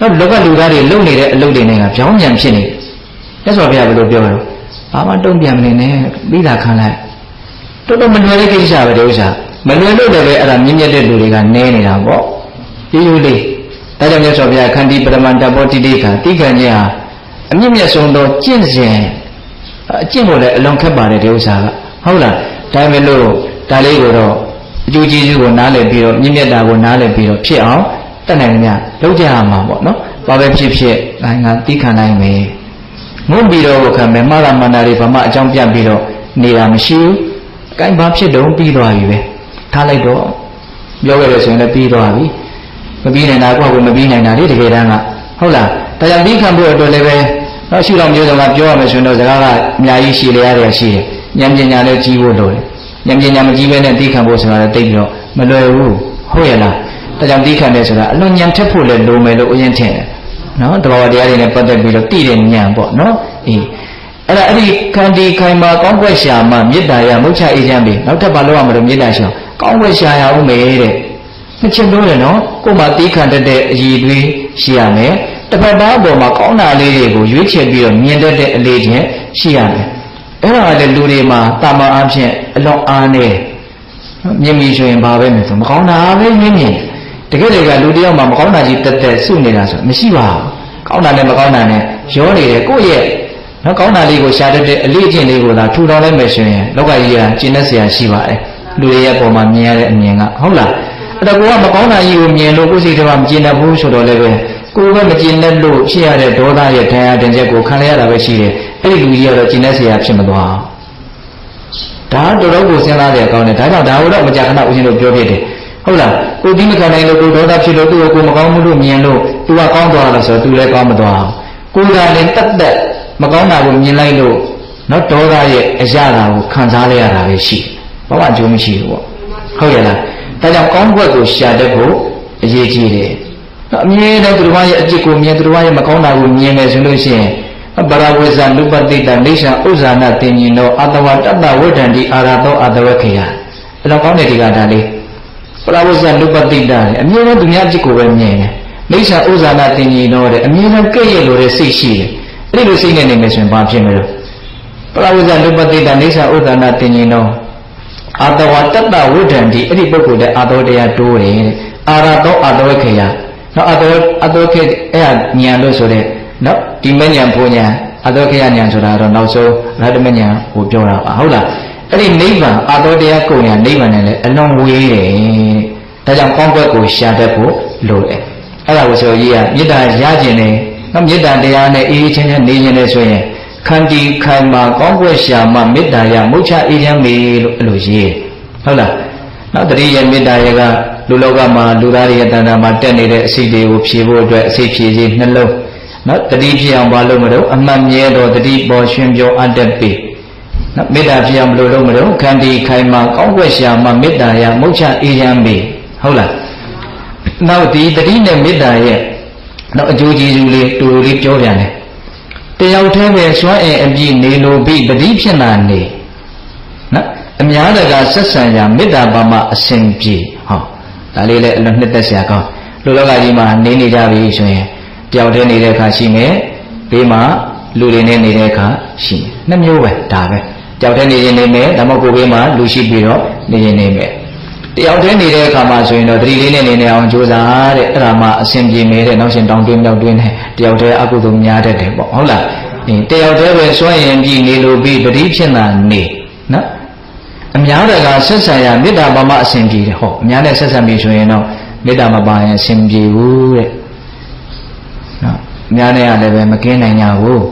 တော့လောကလူသားတွေလုပ်နေတဲ့အလုပ်တွေနဲ့ကကြောင်းမြန်ဖြစ်နေတယ်မြတ်စွာဘုရားဘယ်လိုပြောလဲဘာမှတုံ့ပြန်မနေနဲ့ပြီးတာခံလိုက် တော်တော်မလွယ်တဲ့ကိစ္စပဲဒီဥစ္စာမလွယ်လို့လည်းပဲအဲ့ဒါမြင့်မြတ်တဲ့လူတွေကနဲနေတာပေါ့ရိုးရိုးလေးဒါကြောင့်မြတ်စွာဘုရားခန္တီပရမန္တဘောတိတိခာတိခံခြင်းဟာအမြင့်မြတ်ဆုံးသောကျင့်စဉ်အကျင့်ကိုလည်းအလွန်ခက်ပါတယ်ဒီဥစ္စာကဟုတ်လားဒါပေမဲ့လို့ဒါလေးကိုတော့အကျိုးကျေးဇူးကိုနားလည်ပြီးတော့မြင့်မြတ်တာကိုနားလည်ပြီးတော့ဖြစ်အောင်တတ်နိုင်ကြလုပ်ကြရမှာပေါ့နော်ဘာပဲဖြစ်ဖြစ်ငါငါတိခံနိုင်မယ်ငုံပြီးတော့ခံမယ်မှားတာမှန်တာတွေဘာမှအကြောင်းပြပြီးတော့နေတာမရှိဘူး။ ကိုင်းဘာဖြစ်တော့ပြီးသွားပြီပဲ။ထားလိုက်တော့ပြောခဲ့လို့ဆိုရင်လည်းပြီးသွားပြီ။မပြီးနိုင်တာကိုယ့်ကိုမပြီးနိုင်တာလေတကယ်တမ်းကဟုတ်လား။ဒါကြောင့်ပြီးခံဖို့အတွက်လည်းပဲတော့ရှိတော်မျိုးစုံကပြောရမယ်ဆိုရင်တော့စကားကအများကြီးရှိလေရတယ်ရှိတယ်။ဉာဏ်ပညာလည်းကြီးဖို့လိုတယ်။ဉာဏ်ပညာမကြီးဘဲနဲ့ပြီးခံဖို့ဆိုတာလည်းတိတ်ပြီးတော့မလွယ်ဘူး။ဟုတ်ရဲ့လား။ဒါကြောင့်ပြီးခံတယ်ဆိုတာအလွန်ဉာဏ်ထက်ဖို့လည်းလိုမယ်လို့အရင်ထင်တယ်။နော်တဘာဝတရားတွေနဲ့ပတ်သက်ပြီးတော့တည်တဲ့ဉာဏ်ပေါ့နော်။အေး အဲ့ဒါအဲ့ဒီခန္တီခိုင်မာကောင်းကွက်ရှာမှမေတ္တာရမုတ်ချအေးချမ်းပြီနောက်ထပ်ဘာလို့ရမလို့မေတ္တာရှာကောင်းကွက်ရှာရအောင်မေတဲ့နှစ်ချက်လို့ရနော်ကိုယ်မှာတီးခံတတ်တဲ့အည်တွေးရှိရမယ်တစ်ဖက်သားအပေါ်မှာကောင်းတာလေးတွေကိုရွေးချယ်ပြီးတော့မြင်တတ်တဲ့အလေးချင်းရှိရမယ်အဲ့ဒါလည်းလူတွေမှာတာမန်အဖြစ်အလွန်အားနေမြင်ပြီဆိုရင်ဘာပဲမဆိုမကောင်းတာပဲမြင်မြင်တကယ်တကယ်လူတယောက်မှာမကောင်းတာကြီးတက်တက်စုနေတာဆိုမရှိပါဘူးကောင်းတာနဲ့မကောင်းတာနဲ့ရောနေတယ်ကိုယ့်ရဲ့ နော်ကောင်းတာလေးကိုရှာတတ်တဲ့အလေးအကျင့်လေးကိုသာထူထောင်လိုက်မယ်ဆိုရင်လောကကြီးကကျင့်တတ်စရာရှိပါတယ်လူတွေရဲ့ပုံမှာမြင်ရတဲ့အမြင်ကဟုတ်လားအဲ့တော့ကိုကမကောင်းတာကြီးကိုမြင်လို့ကိုယ်စိတ်ထဲမှာမကျင့်တတ်ဘူးဆိုတော့လည်းပဲကိုယ်ကမကျင့်တတ်လို့ဖြစ်ရတဲ့ဒေါသရဲ့ခံရတဲ့ချက်ကိုခံရရတာပဲရှိတယ်အဲ့ဒီလူကြီးကတော့ကျင့်တတ်စရာဖြစ်မသွားဘူးဒါတော့တော်ကိုစဉ်းစားတဲ့အကောင်းနဲ့ဒါကြောင့်ဒါကိုတော့မကြခဏဦးရှင်တို့ပြောပြတယ်ဟုတ်လားကိုဒီမခံနိုင်လို့ကိုဒေါသဖြစ်လို့သူ့ကိုကိုမကောင်းမှုလို့မြင်လို့ तू ကကောင်းသွားတယ်ဆိုတော့ तू လည်းကောင်းမသွားဘူးကိုယ်ကလည်းတက်တက် မကောင်းတာကိုမြင်လိုက်လို့နော်ဒေါသရဲ့အရာတာကိုခံစားလိုက်ရတာပဲရှိဘာမှအကျိုးမရှိဘူးပေါ့ဟုတ်ရဲ့လားဒါကြောင့်ကောင်းဘက်ကိုရှာတဲ့ဖို့အရေးကြီးတယ်နော်အမြဲတမ်းသူတို့ရဲ့အကျစ်ကိုမြင်သူတို့ရဲ့မကောင်းတာကိုမြင်မယ်ဆိုလို့ရှိရင်ပရဝေဇနုပတိတနေရှာဥဇာနာတင်ញင်တော့အတဝတတဝဒ္ဒံဒီအာရသောအတဝခေယအဲ့တော့ကောင်းတဲ့ဒီကတာလေးပရဝေဇနုပတိတလေအမြဲတမ်းသူများအကျစ်ကိုပဲမြင်တယ်နေရှာဥဇာနာတင်ញင်တော့တဲ့အမြဲတမ်းကဲ့ရဲ့လိုတဲ့စိတ်ရှိတယ် အဲ့ဒီလိုစိတ်နဲ့နေမယ်ဆိုရင်ဘာဖြစ်မလဲပရဝိဇ္ဇနုပတိတနေရှဥဇာနာတင်ញင်သောအာတဝတတ္တဝိဒန္တိအဲ့ဒီပုဂ္ဂိုလ်တဲ့အာတောတရားတိုးတယ်တဲ့အာရသောအတဝခေယနော်အတောအတောခေအဲ့ဟာဉာဏ်လို့ဆိုတဲ့နော်ဒီမဉဏ်ဘုံဉဏ်အတောခေယဉာဏ်ဆိုတာတော့နောက်ဆုံးရဟတမဉဏ်ကိုပြောတာပါဟုတ်လားအဲ့ဒီနိဗ္ဗာန်အတောတရားကိုဉာဏ်နိဗ္ဗာန်နဲ့လည်းအလွန်ဝေးတယ်ဒါကြောင့်ကောင်းကွက်ကိုရှာတတ်ဖို့လိုတယ်အဲ့ဒါကိုဆိုကြီးကမေတ္တာရခြင်းနဲ့ နော်မေတ္တာတရားနဲ့အေးချမ်းချမ်းနေခြင်းနဲ့ဆိုရင်ခန္တီခိုင်မာကောင်းကွက်ရှာမှမေတ္တာရမုတ်ချအေးချမ်းမေလို့အဲ့လိုရေးဟုတ်လားနောက်တတိယမေတ္တာရကလူလောကမှာလူသားတွေရဲ့တဏ္ဍာမှာတက်နေတဲ့အစိတ်တွေကိုဖြေဖို့အတွက်အစိတ်ဖြေခြင်းနှလုံးနော်တတိဖြစ်အောင်ဘာလို့မလို့အမှတ်မြဲတော့တတိပေါ်ရှင်ပြောအပ်တတ်ပြီနော်မေတ္တာဖြစ်အောင်ဘယ်လိုလုပ်မလို့ခန္တီခိုင်မာကောင်းွက်ရှာမှမေတ္တာရမုတ်ချအေးချမ်းပြီဟုတ်လားနောက်ဒီတတိနဲ့မေတ္တာရဲ့ နောက်အကျိုးကျေးဇူးလေးတူတူလေးပြောပြန်တယ်တယောက်တည်းပဲစွမ်းအင်အပြည့်နေလို့ပြီတတိဖြစ်နာနေနော်အများတကာဆက်ဆံရာမေတ္တာပါမအစဉ်ပြေဟောဒါလေးလည်းအလွန်နှစ်သက်စရာကောင်းလူလောကကြီးမှာနေနေကြပြီဆိုရင်တယောက်တည်းနေတဲ့အခါရှိမယ်ဘေးမှာလူတွေနဲ့နေတဲ့အခါရှိမယ်နှစ်မျိုးပဲဒါပဲတယောက်တည်းနေရင်နေမယ်ဒါမှမဟုတ်ကိုယ်ဘေးမှာလူရှိပြီးတော့နေရင်နေမယ် တယောက်တည်းနေတဲ့အခါမှာဆိုရင်တော့တတိလေးနဲ့နေနေအောင်ကြိုးစားတဲ့အဲ့ဒါမှအဆင်ပြေမယ်တဲ့နောက်ရှင်တောင်းတွင်းမြောက်တွင်းနဲ့တယောက်တည်းအကုသိုလ်များတတ်တယ်ပေါ့ဟုတ်လားအင်းတယောက်တည်းပဲစွန့်ရင်ပြီးနေလို့ပြီးတတိဖြစ်တာနေနော်အများတကဆက်ဆံရမေတ္တာဘာမှအဆင်ပြေတယ်ဟောအများနဲ့ဆက်ဆံပြီဆိုရင်တော့မေတ္တာမပါရင်အဆင်ပြေဘူးတဲ့နော်အများနဲ့ကလည်းပဲမကင်းနိုင်ကြဘူး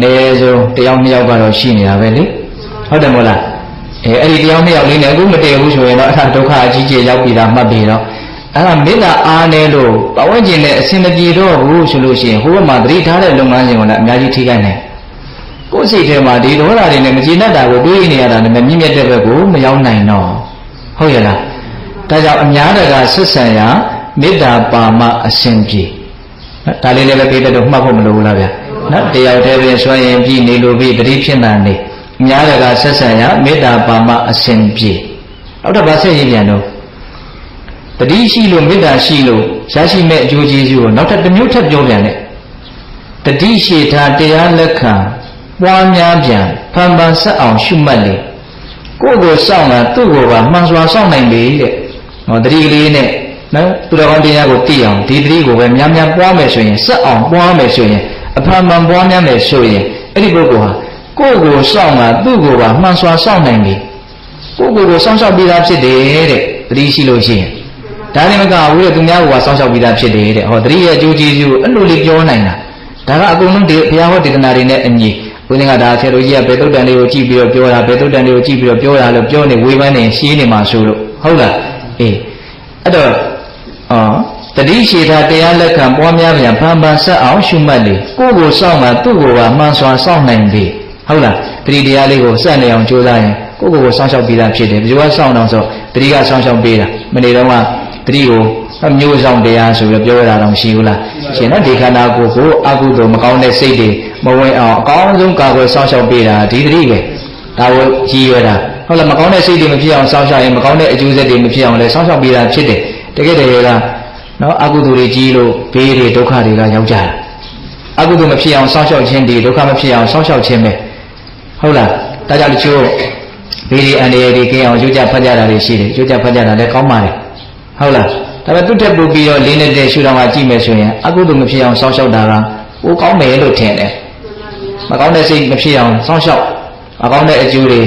နေဆုံးတယောက်နှစ်ယောက်ကတော့ရှိနေတာပဲလေဟုတ်တယ်မို့လား အဲအဲ့ဒီတယောက်နှစ်ယောက်လေးနဲ့အခုမတည့်ဘူးဆိုရင်တော့အဲ့ဒါဒုက္ခအကြီးကြီးရောက်ပြီလားမှတ်ပြီတော့အဲ့ဒါမေတ္တာအားနေလို့ပဝန်းကျင်နဲ့အဆင်မပြေတော့ဘူးဆိုလို့ရှိရင်ဟိုဘက်မှာသတိထားတဲ့လုပ်ငန်းရှင်ကလည်းအများကြီးထိခိုက်နေကိုယ်စိတ်ထဲမှာဒီဒေါသတွေနဲ့မကျေနပ်တာကိုတွေးနေရတာနဲ့မြင့်မြတ်တဲ့ဘက်ကိုမရောက်နိုင်တော့ဟုတ်ရဲ့လားဒါကြောင့်အများတကာဆက်ဆံရာမေတ္တာပါမအစဉ်ပြေနော်ဒါလေးလည်းပဲပြတဲ့တော့မှတ်ဖို့မလိုဘူးလားဗျာနော်တယောက်တည်းပင်ဆွမ်းရင်ပြီးနေလို့ပြီးတတိဖြစ်တာနေအ များတကဆက်ဆံရမေတ္တာပါမအစဉ်ပြေနောက်တော့ဗာဆက်ရေးပြန်တော့တတိရှိလို့မေတ္တာရှိလို့ရရှိမဲ့အကျိုးကျေးဇူးကိုနောက်ထပ်တစ်မျိုးထပ်ပြောပြန်တယ်တတိရှိတာတရားလက်ခံပွားများပြန်ဖန်ပန်ဆက်အောင်ရှုမှတ်လေကိုယ့်ကိုစောင့်တာသူ့ကိုပါမှန်စွာစောင့်နိုင်ပြီတဲ့ဟောတတိကလေးနဲ့နော်သူတော်ကောင်းတရားကိုသိအောင်ဒီတတိကိုပဲများများပွားမယ်ဆိုရင်ဆက်အောင်ပွားမယ်ဆိုရင်အဖန်ပန်ပွားများမယ်ဆိုရင်အဲ့ဒီပုဂ္ဂိုလ်ဟာ ကိုယ့်ကိုစောင့်တာသူ့ကိုပါမှန်စွာစောင့်နိုင်ပြီကိုယ့်ကိုယ်ကိုစောင့်ရှောက်ပြီးသားဖြစ်တယ်တဲ့တတိရှိလို့ရှိရင်ဒါလည်းမကဘူးတဲ့သူများကစောင့်ရှောက်ပြီးသားဖြစ်တယ်တဲ့ဟောတတိရဲ့အကျိုးကျေးဇူးအဲ့လိုလေးပြောနိုင်တာဒါကအကုန်လုံးဒီဘုရားဟောဒေသနာတွေနဲ့အညီဘုရားကဒါဆရာတို့ကြီးကဘယ်တုတ်တန်လေးကိုကြည့်ပြီးတော့ပြောတာဘယ်တုတ်တန်လေးကိုကြည့်ပြီးတော့ပြောတာလို့ပြောနေဝေဖန်နေရှင်းနေမှာဆိုလို့ဟုတ်လားအေးအဲ့တော့အော်တတိရှိတာတရားလက်ခံပွားများပြန်ဖန်ဖန်ဆက်အောင်ရှုမှတ်လေကိုယ့်ကိုစောင့်မှသူ့ကိုယ်ကမှန်စွာစောင့်နိုင်ပြီ ဟုတ်လားတတိတရားလေးကိုစက်နေအောင်ကြိုးစားရင်ကိုယ့်ကိုယ်ကိုစောင့်ရှောက်ပြီးသားဖြစ်တယ်ဘယ်လိုကစောင့်အောင်ဆိုတတိကစောင့်ရှောက်ပေးတာမနေတော့ကတတိကိုမျိုးဆောင်တရားဆိုပြီးပြောရတာတော့ရှိဘူးလားရှင်နော်ဒီခန္ဓာကိုယ်ကိုအကုသိုလ်မကောင်းတဲ့စိတ်တွေမဝင်အောင်အကောင်းဆုံးကာကွယ်စောင့်ရှောက်ပေးတာဒီတတိပဲဒါကိုရည်ရွယ်တာဟုတ်လားမကောင်းတဲ့စိတ်တွေမဖြစ်အောင်စောင့်ရှောက်ရင်မကောင်းတဲ့အကျိုးဆက်တွေမဖြစ်အောင်လည်းစောင့်ရှောက်ပေးတာဖြစ်တယ်တကယ်တည်းကနော်အကုသိုလ်တွေကြီးလို့ဘေးတွေဒုက္ခတွေကရောက်ကြတာအကုသိုလ်မဖြစ်အောင်စောင့်ရှောက်ခြင်းဒီဒုက္ခမဖြစ်အောင်စောင့်ရှောက်ခြင်းပဲ ဟုတ်လားဒါကြောင့်တချို့ဘေးတွေအန္တရာယ်တွေကင်းအောင်ကြိုးကြဖတ်ကြတာတွေရှိတယ်ကြိုးကြဖတ်ကြတာလည်းကောင်းပါတယ်ဟုတ်လားဒါပေမဲ့သူ့တက်ပူပြီးတော့လေးနေတဲ့ရှုတော်ကကြည့်မယ်ဆိုရင်အကုသိုလ်မဖြစ်အောင်စောင့်ရှောက်တာကဟိုကောင်းမယ်လို့ထင်တယ်မကောင်းတဲ့စိတ်မဖြစ်အောင်စောင့်ရှောက်မကောင်းတဲ့အကျိုးတွေ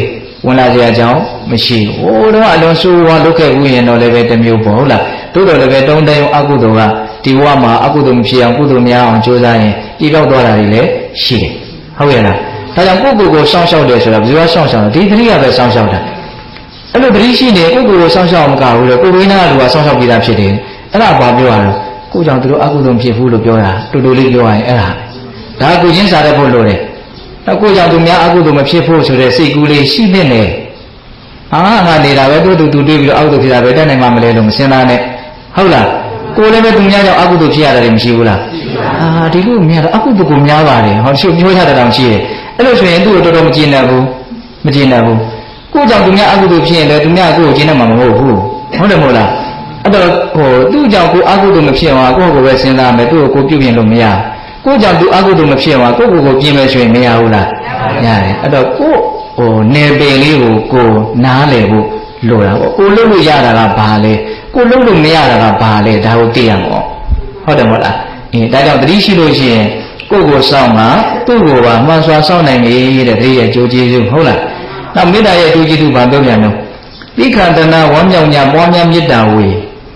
ဝင်လာကြအကြောင်းမရှိဘူးဟိုတော့အလွန်ဆိုးဝါးလုပ်ခဲ့ဘူးရင်တော့လည်းပဲတစ်မျိုးပေါ့ဟုတ်လားတို့တော်လည်းပဲတုံးတုံးအကုသိုလ်ကဒီဘဝမှာအကုသိုလ်မဖြစ်အောင်ကုသိုလ်များအောင်ကြိုးစားရင်ပြီးတော့သွားတာတွေလည်းရှိတယ်ဟုတ်ရဲ့လား ဒါကြောင့်ကိုယ့်ကိုယ်ကိုစောင့်ရှောက်တယ်ဆိုတာဘယ်လိုစောင့်ရှောက်လဲဒီသတိကပဲစောင့်ရှောက်တာအဲ့လိုသတိရှိနေကိုယ့်ကိုယ်ကိုစောင့်ရှောက်မကဘူးလေကိုယ်ရင်းသားကလူကစောင့်ရှောက်ပြီးသားဖြစ်တယ်အဲ့ဒါဘာပြောရလဲကိုကြောင့်သူတို့အကုသိုလ်ဖြစ်ဘူးလို့ပြောတာတူတူလေးပြောရရင်အဲ့ဒါဒါကိုချင်းစားတတ်ဖို့လိုတယ်တော့ကိုကြောင့်သူများအကုသိုလ်မဖြစ်ဖို့ဆိုတဲ့စိတ်ကူးလေးရှိနေတယ်အာငါနေတာပဲတို့တူတူတွေးပြီးတော့အကုသိုလ်ဖြစ်တာပဲတက်နိုင်မှမလဲလို့မစင်သားနဲ့ဟုတ်လားကိုလည်းပဲသူများကြောင့်အကုသိုလ်ဖြစ်ရတာတွေမရှိဘူးလားအာဒီလိုများတော့အကုသိုလ်ကိုများပါတယ်ဟောချို့ပြောရတာတောင်ရှိတယ် အဲ့လိုဆိုရင်သူ့ကိုတော်တော်မကျင်တတ်ဘူးမကျင်တတ်ဘူးကိုကြောင့်သူများအကုသိုလ်ဖြစ်ရင်လည်းသူများကိုယ်ကိုကျင်တတ်မှာမဟုတ်ဘူးဟုတ်တယ်မို့လားအဲ့တော့ဟိုသူ့ကြောင့်ကိုအကုသိုလ်မဖြစ်အောင်ကိုယ့်ကိုယ်ပဲစဉ်းစားမယ်သူ့ကိုကိုပြုပြင်လို့မရကိုကြောင့်သူအကုသိုလ်မဖြစ်အောင်ကိုယ့်ကိုယ်ကိုပြင်မယ်ဆိုရင်မရဘူးလားရတယ်အဲ့တော့ကိုဟိုနေပင်လေးကိုကိုနားလည်ဖို့လိုတာပေါ့ကိုလုပ်လို့ရတာကဘာလဲကိုလုပ်လို့မရတာကဘာလဲဒါကိုသိရမှာပေါ့ဟုတ်တယ်မဟုတ်လားအင်းဒါကြောင့်တတိရှိလို့ရှိရင် ကိုယ့်ကိုစောင့်မှာသူ့ကိုပါမှန်စွာစောင့်နိုင်လေတဲ့တတိရဲ့ကြိုးကျေးဇူးဟုတ်လားနောက်မေတ္တာရဲ့ကြိုးကျေးဇူးဘာပြောပြန်လဲသီခန္တနာဝမ်းမြောက်ညာပွားများမေတ္တာဝေ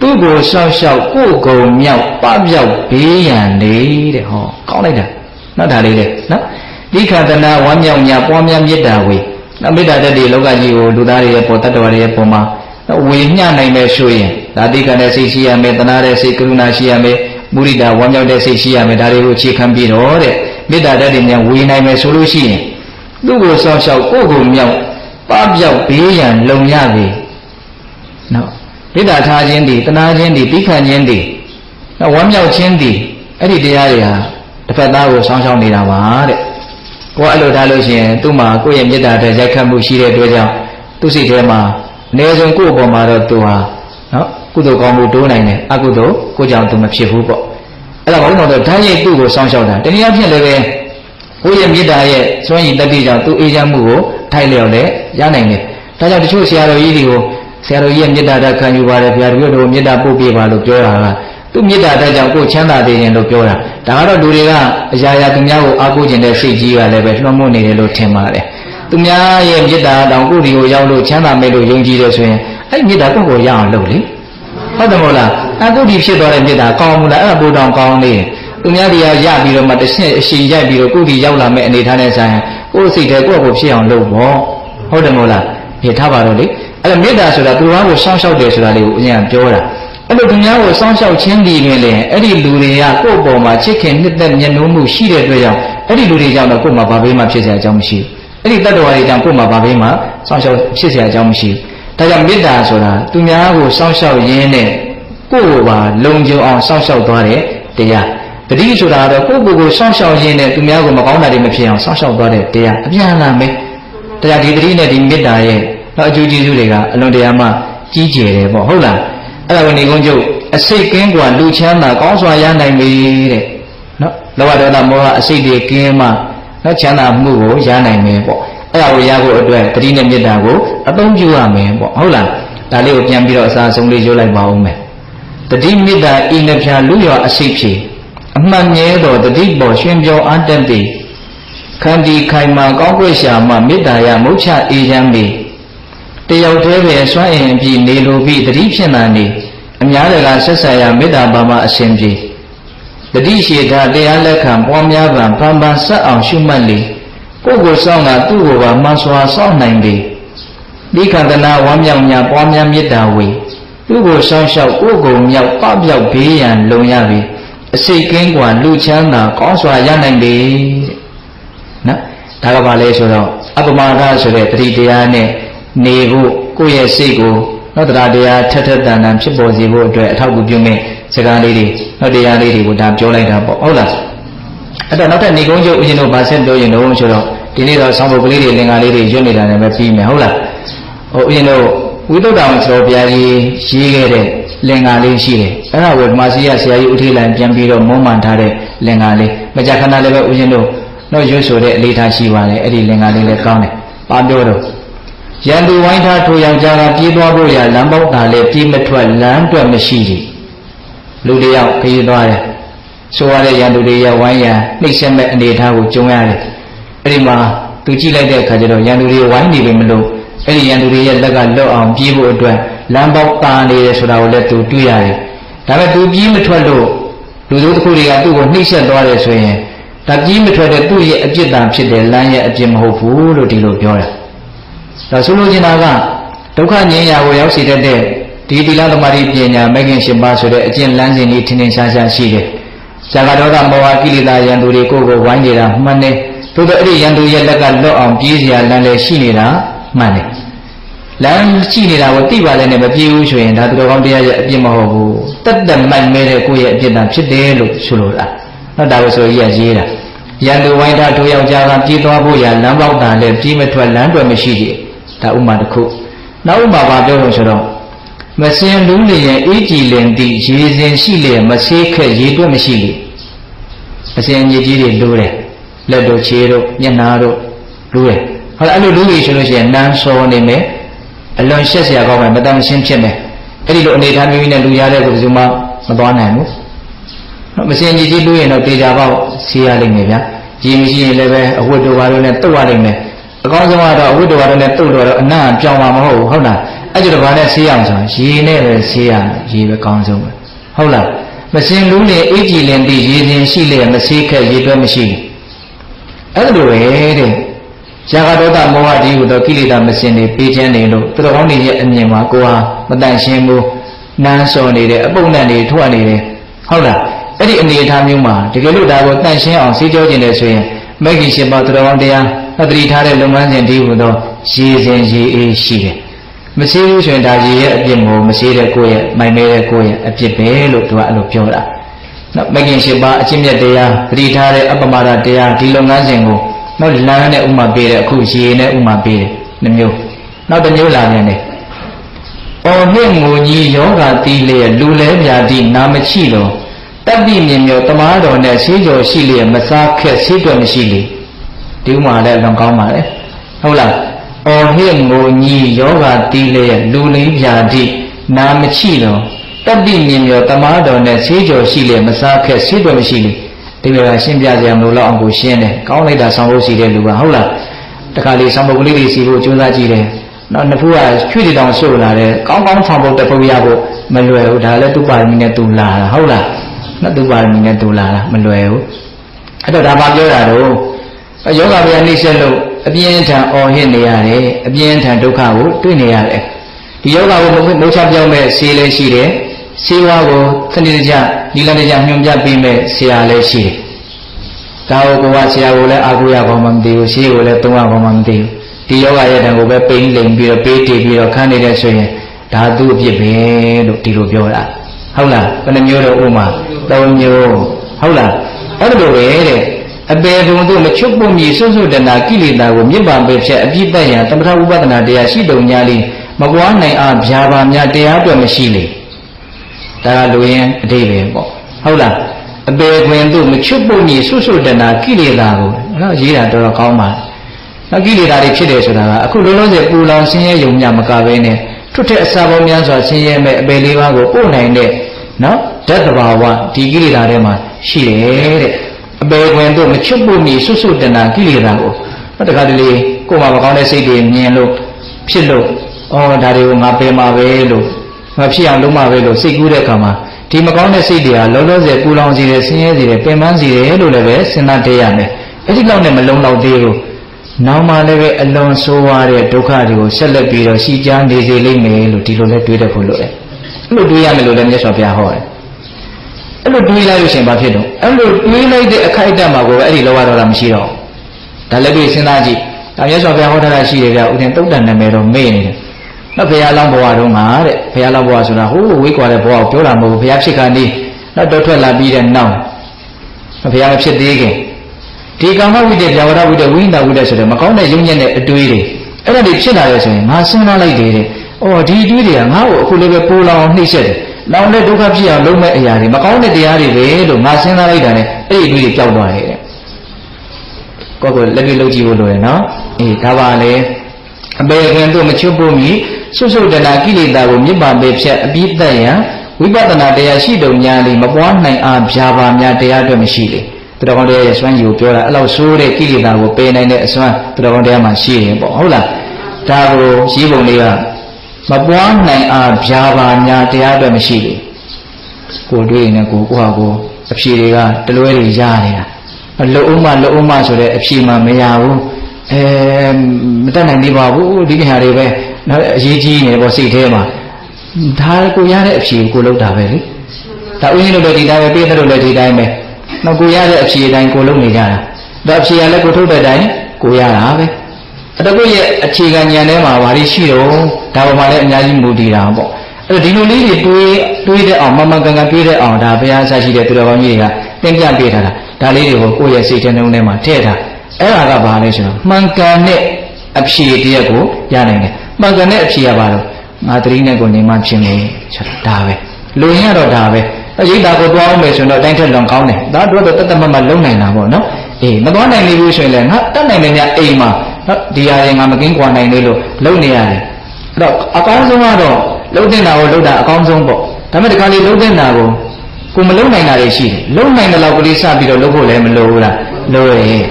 သူ့ကိုစောင့်ရှောက်ကိုယ်ကုံမြောက်ပပြောက်ဘေးရန်နေတဲ့ဟောကောင်းလိုက်တာနောက်ဒါလေးလေနော်သီခန္တနာဝမ်းမြောက်ညာပွားများမေတ္တာဝေနောက်မေတ္တာတက်ဒီလောကကြီးကိုလူသားတွေရဲ့ပေါ်တတ္တဝါတွေရဲ့ပေါ်မှာဝေမျှနိုင်မယ်ဆိုရင်ဒါတိကံတဲ့စိတ်ရှိရမယ်တနာတဲ့စိတ်ကရုဏာရှိရမယ် မုရိဒဝမ်းမြောက်တဲ့စိတ်ရှိရမယ်ဒါတွေကိုအခြေခံပြီးတော့တဲ့မေတ္တာတက်ဒီမြန်ဝေနိုင်မယ်ဆိုလို့ရှိရင်သူ့ကိုစောင့်ရှောက်ကိုယ်ကိုမြောက်ပပြောက်ဘေးရန်လုံရပြီနော်မေတ္တာထားခြင်းဒီတနာခြင်းဒီပြီးခံခြင်းဒီနော်ဝမ်းမြောက်ခြင်းဒီအဲ့ဒီတရားတွေဟာတစ်ဖက်သားကိုစောင့်ရှောက်နေတာပါတဲ့ကိုယ်အဲ့လိုထားလို့ရှိရင်သူ့မှာကိုယ့်ရဲ့မေတ္တာတဲ့ရိုက်ခတ်မှုရှိတဲ့အတွက်ကြောင့်သူ့စိတ်ထဲမှာအနည်းဆုံးကိုယ့်အပေါ်မှာတော့သူဟာနော် ကုသိုလ်ကောင်းမှုတိုးနိုင်တယ်အကုသိုလ်ကိုကြောင့်သူမဖြစ်ဘူးပေါ့အဲ့ဒါဘာလို့လဲတော့ဓာတ်ရိပ်သူ့ကိုစောင့်ရှောက်တာတနည်းအားဖြင့်လည်းပဲကိုယ့်ရဲ့မေတ္တာရဲ့စွမ်းရည်တတိကြောင့်သူအေးချမ်းမှုကိုထိုက်လျော်လည်းရနိုင်တယ်ဒါကြောင့်တချို့ဆရာတော်ကြီးတွေကိုဆရာတော်ကြီးရဲ့မေတ္တာဓာတ်ခံယူပါတယ်ဗျာတို့တို့မေတ္တာပို့ပေးပါလို့ပြောတာကသူမေတ္တာဓာတ်ကြောင့်ကိုယ်ချမ်းသာသေးတယ်လို့ပြောတာဒါကတော့လူတွေကအရာရာသူများကိုအားကိုးခြင်းတဲ့စိတ်ကြီးကလည်းပဲလွှမ်းမိုးနေတယ်လို့ထင်ပါတယ်သူများရဲ့မေတ္တာတောင်ကိုယ်ဒီကိုရောက်လို့ချမ်းသာမယ်လို့ယုံကြည်တယ်ဆိုရင်အဲ့မေတ္တာကိုယ့်ကိုရအောင်လုပ်လေ ဟုတ်တယ်မို့လားအတုဒီဖြစ်သွားတဲ့မေတ္တာကောင်းဘူးလားအဲ့ဒါပိုတောင်ကောင်းလေသူများတရားရပြီးတော့မှတစ်ချက်အရှင်ရိုက်ပြီးတော့ကုဋီရောက်လာမဲ့အနေထားနဲ့ဆိုင်ကိုယ်စိတ်ထဲကိုယ့်ကိုဖြစ်အောင်လုပ်ပေါ့ဟုတ်တယ်မို့လားဖြေထားပါတော့လေအဲ့ဒါမေတ္တာဆိုတာသူတော်ကိုစောင့်ရှောက်တယ်ဆိုတာလေးကိုအရင်ပြောတာအဲ့လိုသူများကိုစောင့်ရှောက်ခြင်းဒီတွင်လေအဲ့ဒီလူတွေကကိုယ့်ပေါ်မှာချစ်ခင်နှစ်သက်မျက်နှာမှုရှိတဲ့အတွက်ကြောင့်အဲ့ဒီလူတွေကြောင့်တော့ကိုယ့်မှာဘာဘေးမှဖြစ်စရာအကြောင်းမရှိဘူးအဲ့ဒီတတ္တဝါတွေကြောင့်ကိုယ့်မှာဘာဘေးမှစောင့်ရှောက်ဖြစ်စရာအကြောင်းမရှိဘူး ဒါကြောင့်မေတ္တာဆိုတာသူများကိုစောင့်ရှောက်ရင်းနဲ့ကိုယ့်ကိုပါလုံခြုံအောင်စောင့်ရှောက်သွားတဲ့တရားတတိဆိုတာကတော့ကိုယ့်ကိုယ်ကိုစောင့်ရှောက်ရင်းနဲ့သူများကိုမကောင်းတာတွေမဖြစ်အောင်စောင့်ရှောက်သွားတဲ့တရားအပြန်အလှန်ပဲတရားဒီတတိနဲ့ဒီမေတ္တာရဲ့တော့အကျိုးကျေးဇူးတွေကအလွန်တရာမှကြီးကျယ်တယ်ပေါ့ဟုတ်လားအဲ့ဒါကိုနေကုန်းကျုပ်အစိတ်ကင်းကွာလူချမ်းသာကောင်းစွာရနိုင်ပြီတဲ့နော်လောဘဒေါသမောဟအစိတ်တွေကင်းမှနော်ချမ်းသာမှုကိုရနိုင်မယ်ပေါ့ အဲ့ဒါကိုရဖို့အတွက်တတိနဲ့မေတ္တာကိုအသုံးပြုရမယ်ပေါ့ဟုတ်လားဒါလေးကိုပြန်ပြီးတော့အစားဆုံးလေးရွတ်လိုက်ပါဦးမယ်တတိမေတ္တာဤနှဖျာလူရောအစိတ်ဖြေအမှန်မြဲသောတတိပေါ်ရှင်ပြောအားတတ်သည်ခန္တီခိုင်မာကောင်းကွယ်ရှာမှမေတ္တာရမုတ်ချအေးချမ်းပြီတယောက်တည်းပဲစွန့်ရင်ပြီးနေလိုပြီးတတိဖြစ်နာနေအများတကဆက်ဆံရမေတ္တာပါမအရှင်ပြေတတိရှိတာတရားလက်ခံပွားများပံပန်းပန်းဆက်အောင်ရှုမှတ်လေ ကိုယ်ကိုစောင့်တာသူ့ကိုပါမှန်စွာစောင့်နိုင်တယ်ဒီခန္ဓနာဝမ်းမြောက်များပွားများမေတ္တာဝေသူ့ကိုရှောင်းရှောက်ကိုယ်ကိုမြောက်ပပျောက်ဘေးရန်လုံရပြီအစိတ်ကင်းကွာလူချမ်းသာကောင်းစွာရနိုင်တယ်နော်ဒါကဘာလဲဆိုတော့အပမာဒဆိုတဲ့တတိတရားနဲ့နေဖို့ကိုယ့်ရဲ့စိတ်ကိုနော်တရားတရားထက်ထက်တန်တန်ဖြစ်ပေါ်စေဖို့အတွက်အထောက်အကူပြုမဲ့စကားလေးတွေနော်တရားလေးတွေကိုဒါပြောလိုက်တာပေါ့ဟုတ်လား အဲ့တော့နောက်ထပ်နေကုန်းချုပ်ဦးဇင်းတို့ဗာဆက်ပြောရင်တော့ဆိုတော့ဒီနေ့တော့ဆောင်းပုတ်ကလေးတွေလင်္ကာလေးတွေရွတ်နေတာလည်းပဲပြီးမယ်ဟုတ်လားဟိုဦးဇင်းတို့ဝိသုဒ္ဓံဆိုဘုရားကြီးရေးခဲ့တဲ့လင်္ကာလေးရှိတယ်အဲ့ဒါကိုဓမ္မစီရဆရာကြီးဦးထေးလိုင်ပြန်ပြီးတော့မုံမှန်ထားတဲ့လင်္ကာလေးမကြခဏလည်းပဲဦးဇင်းတို့တော့ရွတ်ဆိုတဲ့အလေးထားရှိပါတယ်အဲ့ဒီလင်္ကာလေးလည်းကောင်းတယ်ပါပြောတော့ရန်သူဝိုင်းထားထိုယောက်ျားကပြေးသွားဖို့ရလမ်းပေါက်တာလည်းပြေးမထွက်လမ်းတွက်မရှိဘူးလူတယောက်ခရီးသွားတယ် ဆိုရတဲ့ရန်သူတွေရဲ့ဝိုင်းရန်နှိမ့်ဆက်မဲ့အနေအထားကိုကြုံရတယ်အဲ့ဒီမှာသူကြည့်လိုက်တဲ့အခါကျတော့ရန်သူတွေဝိုင်းနေပြီမလို့အဲ့ဒီရန်သူတွေရဲ့လက်ကလွတ်အောင်ပြေးဖို့အတွက်လမ်းပေါက်တာနေတယ်ဆိုတာကိုလည်းသူတွေ့ရတယ်ဒါပေမဲ့သူပြေးမထွက်လို့လူတို့တစ်ခုတွေကသူ့ကိုနှိမ့်ဆက်သွားတယ်ဆိုရင်ဒါပြေးမထွက်တဲ့သူ့ရဲ့အပြစ်တန်ဖြစ်တဲ့လမ်းရဲ့အပြစ်မဟုတ်ဘူးလို့ဒီလိုပြောတာဒါဆိုလိုချင်တာကဒုက္ခငြိမ်းရာကိုရောက်စေတတ်တဲ့ဒီတိလသမารိပညာမဂ္ဂင်၈ပါးဆိုတဲ့အကျင့်လမ်းစဉ်လေးထင်ထင်ရှားရှားရှိတယ်။ ဇာကဒေါသမောဟကိလေသာယံသူတွေကိုယ်ကိုဝိုင်းနေတာမှန်တယ်။သို့တော့အဲ့ဒီယံသူရဲ့လက်ကလွတ်အောင်ပြေးစရာလမ်းလည်းရှိနေတာမှန်တယ်။လမ်းရှိနေတာကိုသိပါလဲနဲ့မပြေးဘူးဆိုရင်ဒါသူတော်ကောင်းတရားရဲ့အပြစ်မဟုတ်ဘူး။တက်တက်မိုက်မဲတဲ့ကိုယ့်ရဲ့အပြစ်တန်ဖြစ်တယ်လို့ဆိုလိုတာ။နော်ဒါကိုဆိုကြီးကရေးတာ။ယံသူဝိုင်းထားထိုယောက်ျားကပြေးသွားဖို့ရလမ်းပေါက်တာလည်းပြေးမထွက်လမ်းတွယ်မရှိသေး။ဒါဥမာတစ်ခု။နောက်ဥမာပါပြောလို့ဆိုတော့မစင်လူလျင်အေးကြည်လင်သည့်ရေစဉ်ရှိလျင်မဆေးခက်ရေတွက်မရှိလေ အစဉ်အမြစ်ကြီးတွေလိုးတယ်လက်တို့ခြေတို့မျက်နှာတို့လိုးတယ်ဟုတ်လားအဲ့လိုလိုးပြီဆိုလို့ရှိရင်နန်းစောနေမယ်အလွန်ရှက်စရာကောင်းမယ်မတန်ရှင်းဖြစ်မယ်အဲ့ဒီလိုအနေထားမျိုးနဲ့လူရတဲ့ကိုဘယ်သူမှမသွားနိုင်ဘူးနော်မစင်ကြီးကြီးလို့ရင်တော့တေချာပေါက်ဆေးရလိမ့်မယ်ဗျာရေမရှိရင်လည်းပဲအဝတ်တော်ဘာလို့လဲတုတ်ရလိမ့်မယ်အကောင်းဆုံးကတော့အဝတ်တော်ဘာလို့လဲတုတ်တော့တော့အနံ့ပြောင်းမှာမဟုတ်ဘူးဟုတ်လားအဲ့ကျတော့ဘာနဲ့ဆေးရအောင်ဆိုရင်ရေနဲ့ပဲဆေးရရေပဲကောင်းဆုံးပဲဟုတ်လား မစင်လူးလေအေးကြည်လင်တည်ရေစဉ်ရှိလေမဆေးခက်ရေတွဲမရှိဘူးအဲ့လိုပဲတဲ့ရာဂဒေါသမောဟဒီဟုသောကိလေသာမစင်တွေပေးခြင်းနေလို့သူတော်ကောင်းတွေရဲ့အမြင်မှာကိုဟာမတန်ရှင်းဘူးနန်းစော်နေတယ်အပုပ်နဲ့နေထွက်နေတယ်ဟုတ်လားအဲ့ဒီအနေအထားမျိုးမှာတကယ်လို့ဒါကိုတန့်ရှင်းအောင်စေးကြောခြင်းလေဆိုရင်မဂ္ဂင်ရှင်ပါသူတော်ကောင်းတရားအတ္တိထားတဲ့လုပ်ငန်းစဉ်ဒီဟုသောရေစဉ်ရေအေးရှိတယ် မဆေးဘူးဆိုရင်ဒါရေရဲ့အပြစ်မို့မဆေးတဲ့ကိုယ့်ရဲ့မိုင်မဲတဲ့ကိုယ့်ရဲ့အပြစ်ပဲလို့သူကအဲ့လိုပြောတာနော်မဂ္ဂင်ရှင်ပါအချင်းမြတ်တရားတတိထားတဲ့အပမဒတရားဒီလုပ်ငန်းစဉ်ကိုနောက်လမ်းနဲ့ဥမာပေးတယ်အခုရေနဲ့ဥမာပေးတယ်နှမျိုးနောက်တစ်မျိုးလာနေတယ်အော်နှင့်ငိုကြီးယောဂတီးလျက်လူလဲပြာတိနာမချိတော်တတ္တိမြင်မြောတမားတော်နဲ့ဆေးကြော်ရှိလျက်မစားခက်ဆေးတွယ်မရှိလေဒီဥမာလည်းလွန်ကောင်းပါလေဟုတ်လား အော်ဟစ်ငိုညီယောဂတီးလျက်လူလေးပြာတိနာမချိတော်တတ္တိမြင်မြောတမားတော်နဲ့ဆေးကြော်ရှိလျက်မစားခက်ဆေးတွယ်မရှိလေဒီလိုကရှင်းပြကြရမလို့လောက်အောင်ကိုရှင်းတယ်ကောင်းလိုက်တာဆောင်းဖို့စီတဲ့လူကဟုတ်လားတခါလေဆောင်းဖို့ကလေးတွေစီဖို့ကြိုးစားကြည့်တယ်နော်နှစ်ဖူးကချွေးတောင်ဆို့လာတယ်ကောင်းကောင်းဖောင်ဖို့တပုတ်ရဖို့မလွယ်ဘူးဒါလည်းသူ့ပါရမီနဲ့သူလာတာဟုတ်လားနော်သူ့ပါရမီနဲ့သူလာတာမလွယ်ဘူးအဲ့တော့ဒါပါပြောတာတော့ယောဂဗျာနှိမ့်ဆက်လို့ အပြင်းထန်အော်ဟစ်နေရတယ်အပြင်းထန်ဒုက္ခကိုတွေ့နေရတယ်ဒီယောဂကိုမုတ်ချပြောင်းမဲ့ဆေးလည်းရှိတယ်ဆေးဝါးကိုစနစ်တကျဒီလတကျညွှန်ပြပေးမဲ့ဆရာလည်းရှိတယ်ဒါကိုကဆရာကိုလည်းအာကိုရကောင်းမှမသိဘူးဆေးကိုလည်းသုံးရကောင်းမှမသိဘူးဒီယောဂရဲ့တံကိုပဲပိန်လိမ်ပြီးတော့ပေးတည်ပြီးတော့ခန်းနေတဲ့ဆိုရင်ဒါသူ့အဖြစ်ပဲလို့ဒီလိုပြောတာဟုတ်လားဘယ်နှမျိုးတော့ဥမာ၃မျိုးဟုတ်လားအဲ့လိုပဲတဲ့ အပေဘုံတို့မချွတ်ပုံမြည်စွတ်စွတ်တနာကိလေသာကိုမြစ်ပါပဲဖြတ်အပြစ်တတ်ရန်သမထဥပဒနာတရားရှိတုံညာလေးမကွာနိုင်အားဗျာပါများတရားအတွက်မရှိလေဒါကလူရင်အတိပဲပေါ့ဟုတ်လားအပေခွင်တို့မချွတ်ပုံမြည်စွတ်စွတ်တနာကိလေသာကိုနော်ရေးတာတော်တော်ကောင်းပါနော်ကိလေသာတွေဖြစ်တယ်ဆိုတာကအခုလုံးလုံးစေပူလောင်ဆင်းရဲယုံမြမကပဲနဲ့ထွတ်တဲ့အစာပေါင်းများစွာဆင်းရဲမဲ့အပေလေးပါးကိုပို့နိုင်တဲ့နော်ဓာတ်တဘာဝဒီကိလေသာထဲမှာရှိတယ်တဲ့ အပေခွင်တို့မချွတ်ပုံမြည်စွတ်စွတ်တနာကိလေသာကိုတခါတလေကိုယ်မှာမကောင်းတဲ့စိတ်တွေမြင်လို့ဖြစ်လို့ဩဒါတွေကိုငါပယ်မှာပဲလို့ငါဖြစ်အောင်လုပ်မှာပဲလို့စိတ်ကူးတဲ့အခါမှာဒီမကောင်းတဲ့စိတ်တွေကလောလောဆယ်ပူလောင်စီတယ်ဆင်းရဲစီတယ်ပင်ပန်းစီတယ်လို့လည်းပဲစဉ်းစားတတ်ရမယ်အဲ့ဒီလောက်နဲ့မလုံလောက်သေးဘူးနောက်မှလည်းပဲအလွန်ဆိုးဝါးတဲ့ဒုက္ခတွေကိုဆက်လက်ပြီးတော့ရှိကြနေစေလိမ့်မယ်လို့ဒီလိုလဲတွေးတတ်ဖို့လိုတယ်အဲ့လိုတွေးရမယ်လို့လည်းမြတ်စွာဘုရားဟောတယ် အဲ့လိုတွေးလိုက်လို့ရှင်ဘာဖြစ်တော့အဲ့လိုတွေးလိုက်တဲ့အခိုက်အတန့်မှာကိုပဲအဲ့ဒီလောဘဒေါသမရှိတော့ဒါလည်းပြီးစဉ်းစားကြည့်ဒါမြတ်စွာဘုရားဟောထားတာရှိတယ်ဗျဥဒင်တုတ်တန်နာမည်တော့မေ့နေတယ်နော်ဘုရားလောင်းဘဝတုန်းကတဲ့ဘုရားလောင်းဘဝဆိုတာဟိုးဝေးကွာတဲ့ဘဝကိုပြောတာမဟုတ်ဘူးဘုရားဖြစ်ခါနေနော်တော့ထွက်လာပြီးတဲ့နောက်ဘုရားမဖြစ်သေးခင်ဒီကာမဝိတ္တဗျာဝရဝိတ္တဝိညာဝိတ္တဆိုတဲ့မကောင်းတဲ့ယုံညံ့တဲ့အတွေးတွေအဲ့ဒါတွေဖြစ်လာရဲဆိုရင်ငါစဉ်းစားလိုက်တယ်တဲ့။အော်ဒီအတွေးတွေကငါ့ကိုအခုလည်းပဲပိုးလောင်နှိမ့်ဆက်တယ်။ လောင်တဲ့ဒုက္ခဖြစ်အောင်လုပ်မဲ့အရာတွေမကောင်းတဲ့တရားတွေပဲလို့ငါစဉ်းစားလိုက်တာနဲ့အဲ့ဒီအတွေးတွေကြောက်သွားတယ်တဲ့။ကိုယ့်ကိုလက်တွေ့လုပ်ကြည့်ဖို့လိုတယ်နော်။အေးဒါပါလေအပေခင်တို့မချွတ်ဖို့မြည်စွတ်စွတ်တနာကိလေသာကိုမြစ်ပါပေဖြတ်အပြီးသက်ရန်ဝိပဿနာတရားရှိတုံညာလေးမပွားနိုင်အားဗျာပါများတရားအတွက်မရှိလေ။သူတော်ကောင်းတရားရဲ့စွမ်းရည်ကိုပြောတာအဲ့လောက်ဆိုးတဲ့ကိလေသာကိုပယ်နိုင်တဲ့အစွမ်းသူတော်ကောင်းတရားမှာရှိရင်ပေါ့ဟုတ်လားဒါကိုရှိပုံလေးက မပွားနိုင်အားဗျာပါညာတရားအတွက်မရှိလေကိုတွေးနေကိုကိုဟာကိုအဖြေတွေကတလွဲတွေရနေတာလုံအောင်မလုံအောင်မဆိုတဲ့အဖြေမှမရဘူးအဲမတတ်နိုင်သေးပါဘူးဒီနေရာတွေပဲနော်အရေးကြီးနေပေါ့စိတ်ထဲမှာဒါကိုရတဲ့အဖြေကိုလောက်တာပဲလေဒါဥယျာဉ်တို့လည်းဒီတိုင်းပဲပြည့်တဲ့တို့လည်းဒီတိုင်းပဲနောက်ကိုရတဲ့အဖြေတိုင်းကိုလုံးနေကြတာဒါအဖြေကလည်းကိုထုတ်တဲ့အတိုင်းကိုရတာပဲအတကုရဲ့အခြေခံဉာဏ်ထဲမှာဘာတွေရှိတော့ ဒါပေါ်မှာလည်းအများကြီးမူတည်တာပေါ့အဲ့တော့ဒီလိုလေးတွေတွေးတွေးတဲ့အောင်မမကန်ကန်တွေးတဲ့အောင်ဒါဘုရားဆရှိတဲ့သူတော်ကောင်းကြီးတွေကသင်ပြပေးထားတာဒါလေးတွေကိုကိုယ့်ရဲ့စိတ်ထဲနှုံးထဲမှာထည့်ထားအဲ့ဒါကဘာလဲဆိုတော့မှန်ကန်တဲ့အဖြေတရက်ကိုရနိုင်တယ်မှန်ကန်တဲ့အဖြေကဘာလို့ငါသတိနဲ့ကိုနေမှဖြစ်နေဆိုတာဒါပဲလူရင်းကတော့ဒါပဲရိတ်တာကိုသွားအောင်မယ်ဆိုတော့အတိုင်းထက်လွန်ကောင်းတယ်ဒါတို့တော့တတ်တမမလုံနိုင်တာပေါ့နော်အေးမသွားနိုင်နေဘူးဆိုရင်လည်းငါတတ်နိုင်တယ်ညအိမ်မှာနော်ဒီဟာရင်ငါမကင်းကွာနိုင်လေလို့လုံနေရတယ်အဲ့ တော့အကောင်းဆုံးကတော့လုံတဲ့တာကိုလုံတာအကောင်းဆုံးပေါ့ဒါပေမဲ့ဒီခါလေးလုံတဲ့တာကိုကိုမလုံနိုင်တာတွေရှိတယ်လုံနိုင်တဲ့လောက်ကလေးစပြီးတော့လုံဖို့လည်းမလိုဘူးလားလိုရဲ့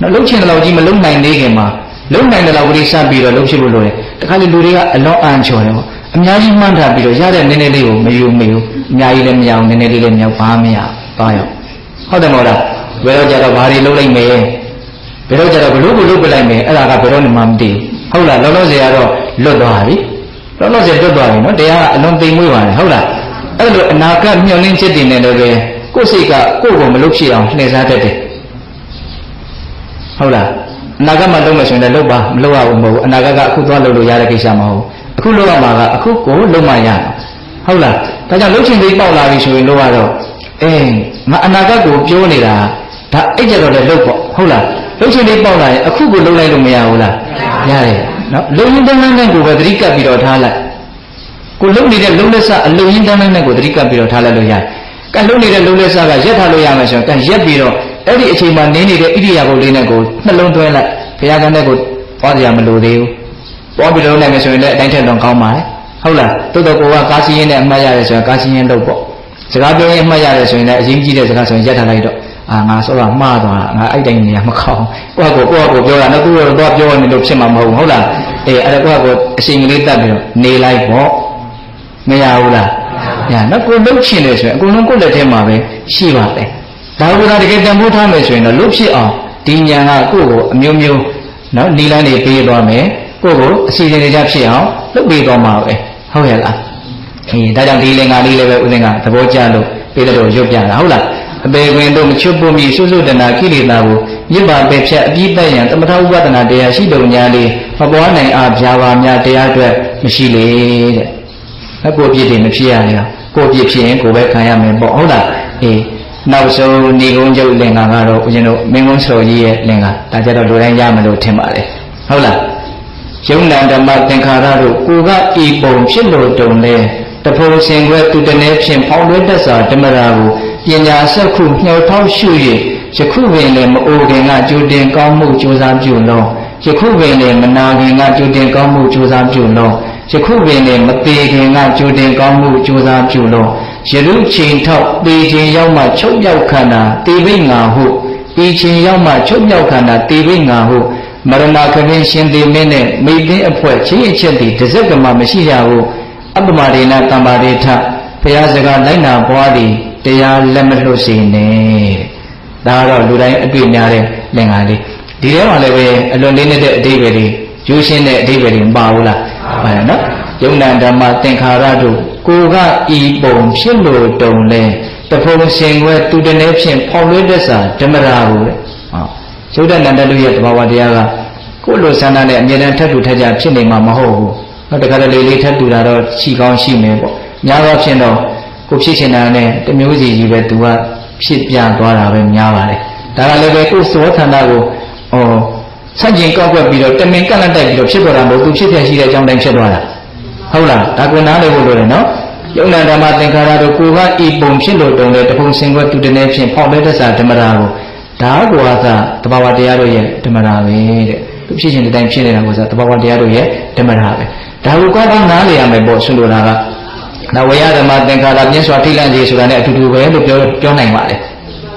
နော်လုံချင်တဲ့လောက်ကြီးမလုံနိုင်သေးခင်မှာလုံနိုင်တဲ့လောက်ကလေးစပြီးတော့လုံဖြစ်ဖို့လိုတယ်ဒီခါလေးလူတွေကအလွန်အံ့ချော်တယ်ပေါ့အများကြီးမှန်းထားပြီးတော့ရတဲ့နည်းနည်းလေးကိုမယူမယူအများကြီးလည်းမရအောင်နည်းနည်းလေးလည်းမရောက်ပါမရပါရောက်ဟုတ်တယ်မဟုတ်လားဘယ်တော့ကြတော့ဘာတွေလုပ်လိုက်မယ်ဘယ်တော့ကြတော့ဘလို့ကိုလုပ်ပြလိုက်မယ်အဲ့ဒါကဘယ်တော့မှမသိ ဟုတ်လားလောလောဆယ်ကတော့လွတ်သွားပြီလောလောဆယ်လွတ်သွားပြီနော်တရားကအလွန်သိမ်မွေ့ပါတယ်ဟုတ်လားအဲ့လိုအနာဂတ်မျှော်လင့်ချက်တွေနဲ့လည်းပဲကိုယ်စိတ်ကကိုယ့်ကိုမလုပ်ဖြစ်အောင်လှည့်စားတတ်တယ်ဟုတ်လားအနာဂတ်မှာလုပ်မယ်ဆိုရင်လည်းလုပ်ပါမလုပ်ရဘူးမဟုတ်ဘူးအနာဂတ်ကအခုသွားလုပ်လို့ရတဲ့ကိစ္စမဟုတ်ဘူးအခုလုပ်ရမှာကအခုကိုလုံးမရဟုတ်လားဒါကြောင့်လှုပ်ချင်သေးပေါက်လာပြီဆိုရင်လို့ကတော့အဲငါအနာဂတ်ကိုပြောနေတာဒါအဲ့ကြတော့လည်းလှုပ်ပေါ့ဟုတ်လားလှုပ်ချင်သေးပေါက်လာရင်အခုကိုလှုပ်လိုက်လို့မရဘူးလား ရတယ်နော်လုံရင်းတန်းတန်းနဲ့ကိုပဲသတိကပ်ပြီးတော့ထားလိုက်ကိုလှုပ်နေတဲ့လုံလက်စအလုံရင်းတန်းတန်းနဲ့ကိုသတိကပ်ပြီးတော့ထားလိုက်လို့ရတယ်ကလှုပ်နေတဲ့လုံလက်စကရက်ထားလို့ရမယ်ဆိုရင်ကရက်ပြီးတော့အဲ့ဒီအချိန်မှာနင်းနေတဲ့ဣရိယာပုတ်လေးနဲ့ကိုနှလုံးသွင်းလိုက်ဘုရားကနဲ့ကိုသွားကြမလို့သေးဘူးပေါ်ပြီးလုံးနိုင်မယ်ဆိုရင်လည်းအတိုင်းထက်လွန်ကောင်းပါတယ်ဟုတ်လားတိုးတော့ကိုကကားစီးရင်နဲ့အမှတ်ရတယ်ဆိုရင်ကားစီးရင်လုပ်ပေါ့စကားပြောရင်အမှတ်ရတယ်ဆိုရင်လည်းအရင်ကြီးတဲ့စကားဆိုရင်ရက်ထားလိုက်တော့ အာငါဆိုတော့မှားသွားတာငါအဲ့တိုင်းနေရမကောင်းကိုကကိုကိုကကိုပြောတာတော့သူကတော့တော့ပြောနေလို့ဖြစ်မှာမဟုတ်ဘူးဟုတ်လားအေးအဲ့ဒါကိုကကိုအချိန်ကလေးတတ်ပြီးတော့နေလိုက်ပေါ့မရဘူးလားညာနော်ကိုလှုပ်ချင်တယ်ဆိုရင်အကုန်လုံးကိုယ့်လက်ထဲမှာပဲရှိပါတယ်ဒါကတကယ်တန်ဖိုးထားမယ်ဆိုရင်တော့လှုပ်ဖြစ်အောင်ဒီညာကကိုယ့်ကိုအမျိုးမျိုးနော်နီလန်းနေပေးသွားမယ်ကိုယ့်ကိုအစီအစဉ်တွေကြဖြစ်အောင်လုပ်ပေးသွားမှာပဲဟုတ်ရဲ့လားအေးဒါကြောင့်ဒီလင်္ကာလေးလည်းပဲဥစဉ်ကသဘောကျလို့ပေးတယ်လို့ရုပ်ပြတာဟုတ်လား အပေခွင်တို့မချွတ်ပွမီစွစွတနာကိလေသာကိုမြစ်ပါပဲဖြတ်အပြည့်တက်ရန်တမထဥပဒနာတရားရှိတုံညာလေးမပွားနိုင်အားဗျာပါများတရားအတွက်မရှိလေတဲ့အကိုပြစ်တွေမဖြစ်ရလေကိုပြစ်ဖြစ်ရင်ကိုပဲခံရမယ်ပေါ့ဟုတ်လားအေးနောက်ဆုံးဏီကုန်းကျုပ်လင်္ကာကတော့ဦးဇင်းတို့မင်းကုန်းဆော်ကြီးရဲ့လင်္ကာဒါကြတော့လူတိုင်းရမလို့ထင်ပါတယ်ဟုတ်လားယုံနာဓမ္မသင်္ခါရတို့ကိုကဤပုံဖြစ်လို့တုံလဲ တဖုံစင်ခွဲသူတည်းဖြင့်ဖောင်းလွဲတတ်စွာဓမ္မရာကိုပညာဆက်ခုညှော်ထောက်ရှု၍ယခုပင်လည်းမအိုခင်ကကြိုတင်ကောင်းမှုကြိုးစားပြုလို့ယခုပင်လည်းမနာခင်ကကြိုတင်ကောင်းမှုကြိုးစားပြုလို့ယခုပင်လည်းမသေးခင်ကကြိုတင်ကောင်းမှုကြိုးစားပြုလို့ယရုချိန်ထောက်သေခြင်းရောက်မှချုပ်မြောက်ခန္ဓာတေဘိငါဟုဤချိန်ရောက်မှချုပ်မြောက်ခန္ဓာတေဘိငါဟုမရဏခရင်ရှင်သေမင်းနဲ့မိသိအဖွဲချင်းအချက်တည်တစ်စက်ကမှမရှိရဘူး အပ္ပမဒေနတမ္ပါရိထဘုရားစကားလိုက်နာပွားသည်တရားလက်မလွတ်စေနဲ့ဒါကတော့လူတိုင်းအတွေ့များတဲ့လင်္ကာလေးဒီထဲမှာလည်းပဲအလွန်လေးနဲ့တဲ့အတိပ္ပယ်တွေယူရှင်းတဲ့အတိပ္ပယ်တွေမပါဘူးလားပါရနော်ယုံနာဓမ္မသင်္ခါရတို့ကိုကဤပုံဖြစ်လို့တုံလဲတဖုံရှင်ွယ်သူတည်းဖြင့်ဖောက်လွှဲတတ်စာဓမ္မရာကိုတဲ့ဟောယုဒ္ဓနန္တလူရဲ့တဘာဝတရားကကိုယ်လိုဆန္ဒနဲ့အမြဲတမ်းထပ်တူထပ်ကြဖြစ်နေမှာမဟုတ်ဘူး နောက်တခါတလေလေးထပ်တူတာတော့ရှိကောင်းရှိမယ်ပေါ့များသောဖြင့်တော့ကိုဖြစ်ချင်တာနဲ့တမျိုးစီကြီးပဲသူကဖြစ်ပြသွားတာပဲများပါတယ်ဒါကလည်းပဲကိုယ်သောဌာနကိုဟောဆန့်ကျင်ကောက်ွက်ပြီးတော့တမင်ကန့်လန့်တိုက်ပြီးတော့ဖြစ်ပေါ်တာမဟုတ်သူဖြစ်ပြရှိတဲ့အကြောင်းတိုင်းဖြစ်သွားတာဟုတ်လားဒါကိုနားလည်ဖို့လိုတယ်နော်ယုံနာဓမ္မသင်္ခါရတို့ကိုကဤပုံဖြစ်လို့တုံတဲ့တပုံစင်ကွက်သူတည်းဖြင့်ဖောက်တဲ့တစ္ဆာဓမ္မရာကိုဒါကွာသာတဘာဝတရားတို့ရဲ့ဓမ္မရာပဲတဲ့သူဖြစ်ခြင်းတိုင်းဖြစ်နေတာကိုသာတဘာဝတရားတို့ရဲ့ဓမ္မရာပဲ ဒါကိုကောင်းကောင်းနားလည်ရမယ်ပေါ့ဆိုလိုတာကနဝေယဓမ္မသင်္ခါရပြင်းစွာထိတ်လန့်ခြင်းဆိုတာနဲ့အတူတူပဲလို့ပြောပြောနိုင်ပါလေ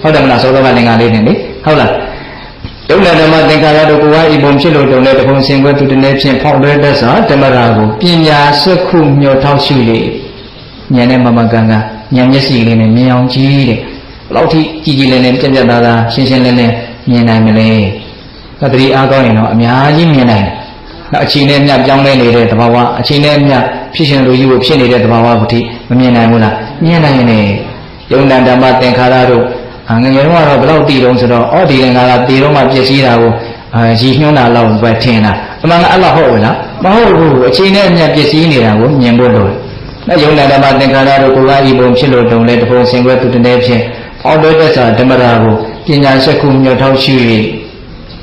ဟုတ်တယ်မလားသောတော်ကလင်္ကာလေးနေလေဟုတ်လားဒုက္ခဓမ္မသင်္ခါရတို့ကိုယ်ဝါဤပုံဖြစ်လို့တုံတဲ့တပုံစင်ကွဲသူတည်းဖြင့်ဖောက်လွဲတတ်စွာဓမ္မရာကိုပညာစွတ်ခုမျှော်ထောက်ရှုလေဉာဏ်နဲ့မမကန်ကန်ဉာဏ်မျက်စိလေးနဲ့မြင်အောင်ကြည့်တဲ့ဘလောက်ထိကြည်ကြည်လင်းလင်းပြက်ပြက်သားသားရှင်းရှင်းလင်းလင်းမြင်နိုင်မလဲသတိအားကောင်းရင်တော့အများကြီးမြင်နိုင်တယ်နောက် အချိန်နဲ့မြပြောင်းလဲနေတဲ့သဘာဝအချိန်နဲ့မြဖြစ်ရှင်လူကြီးကိုဖြစ်နေတဲ့သဘာဝကိုထိမမြင်နိုင်ဘူးလားမြင်နိုင်ရင်ယုံနာဓမ္မသင်္ခါရတို့ငငယ်တော့ကတော့ဘယ်လောက်တည်တုံးဆိုတော့အော်ဒီငါကတည်တော့မှပြည့်စည်တာကိုအာရည်ညွှန်းတာလောက်ပဲထင်တာအမှန်ကအဲ့လောက်ဟုတ်ဘူးလားမဟုတ်ဘူးအချိန်နဲ့အမြတ်ပြည့်စည်နေတာကိုမြင်ဖို့လိုတယ်။နဲ့ယုံနာဓမ္မသင်္ခါရတို့ကိုယ်ကဤပုံဖြစ်လို့တုံလဲတပုံစင်ခွဲသူတည်းဖြင့်အောက်တော်သက်စာဓမ္မရာကိုပညာရှက်ခုမြောက်ထောက်ရှိ၍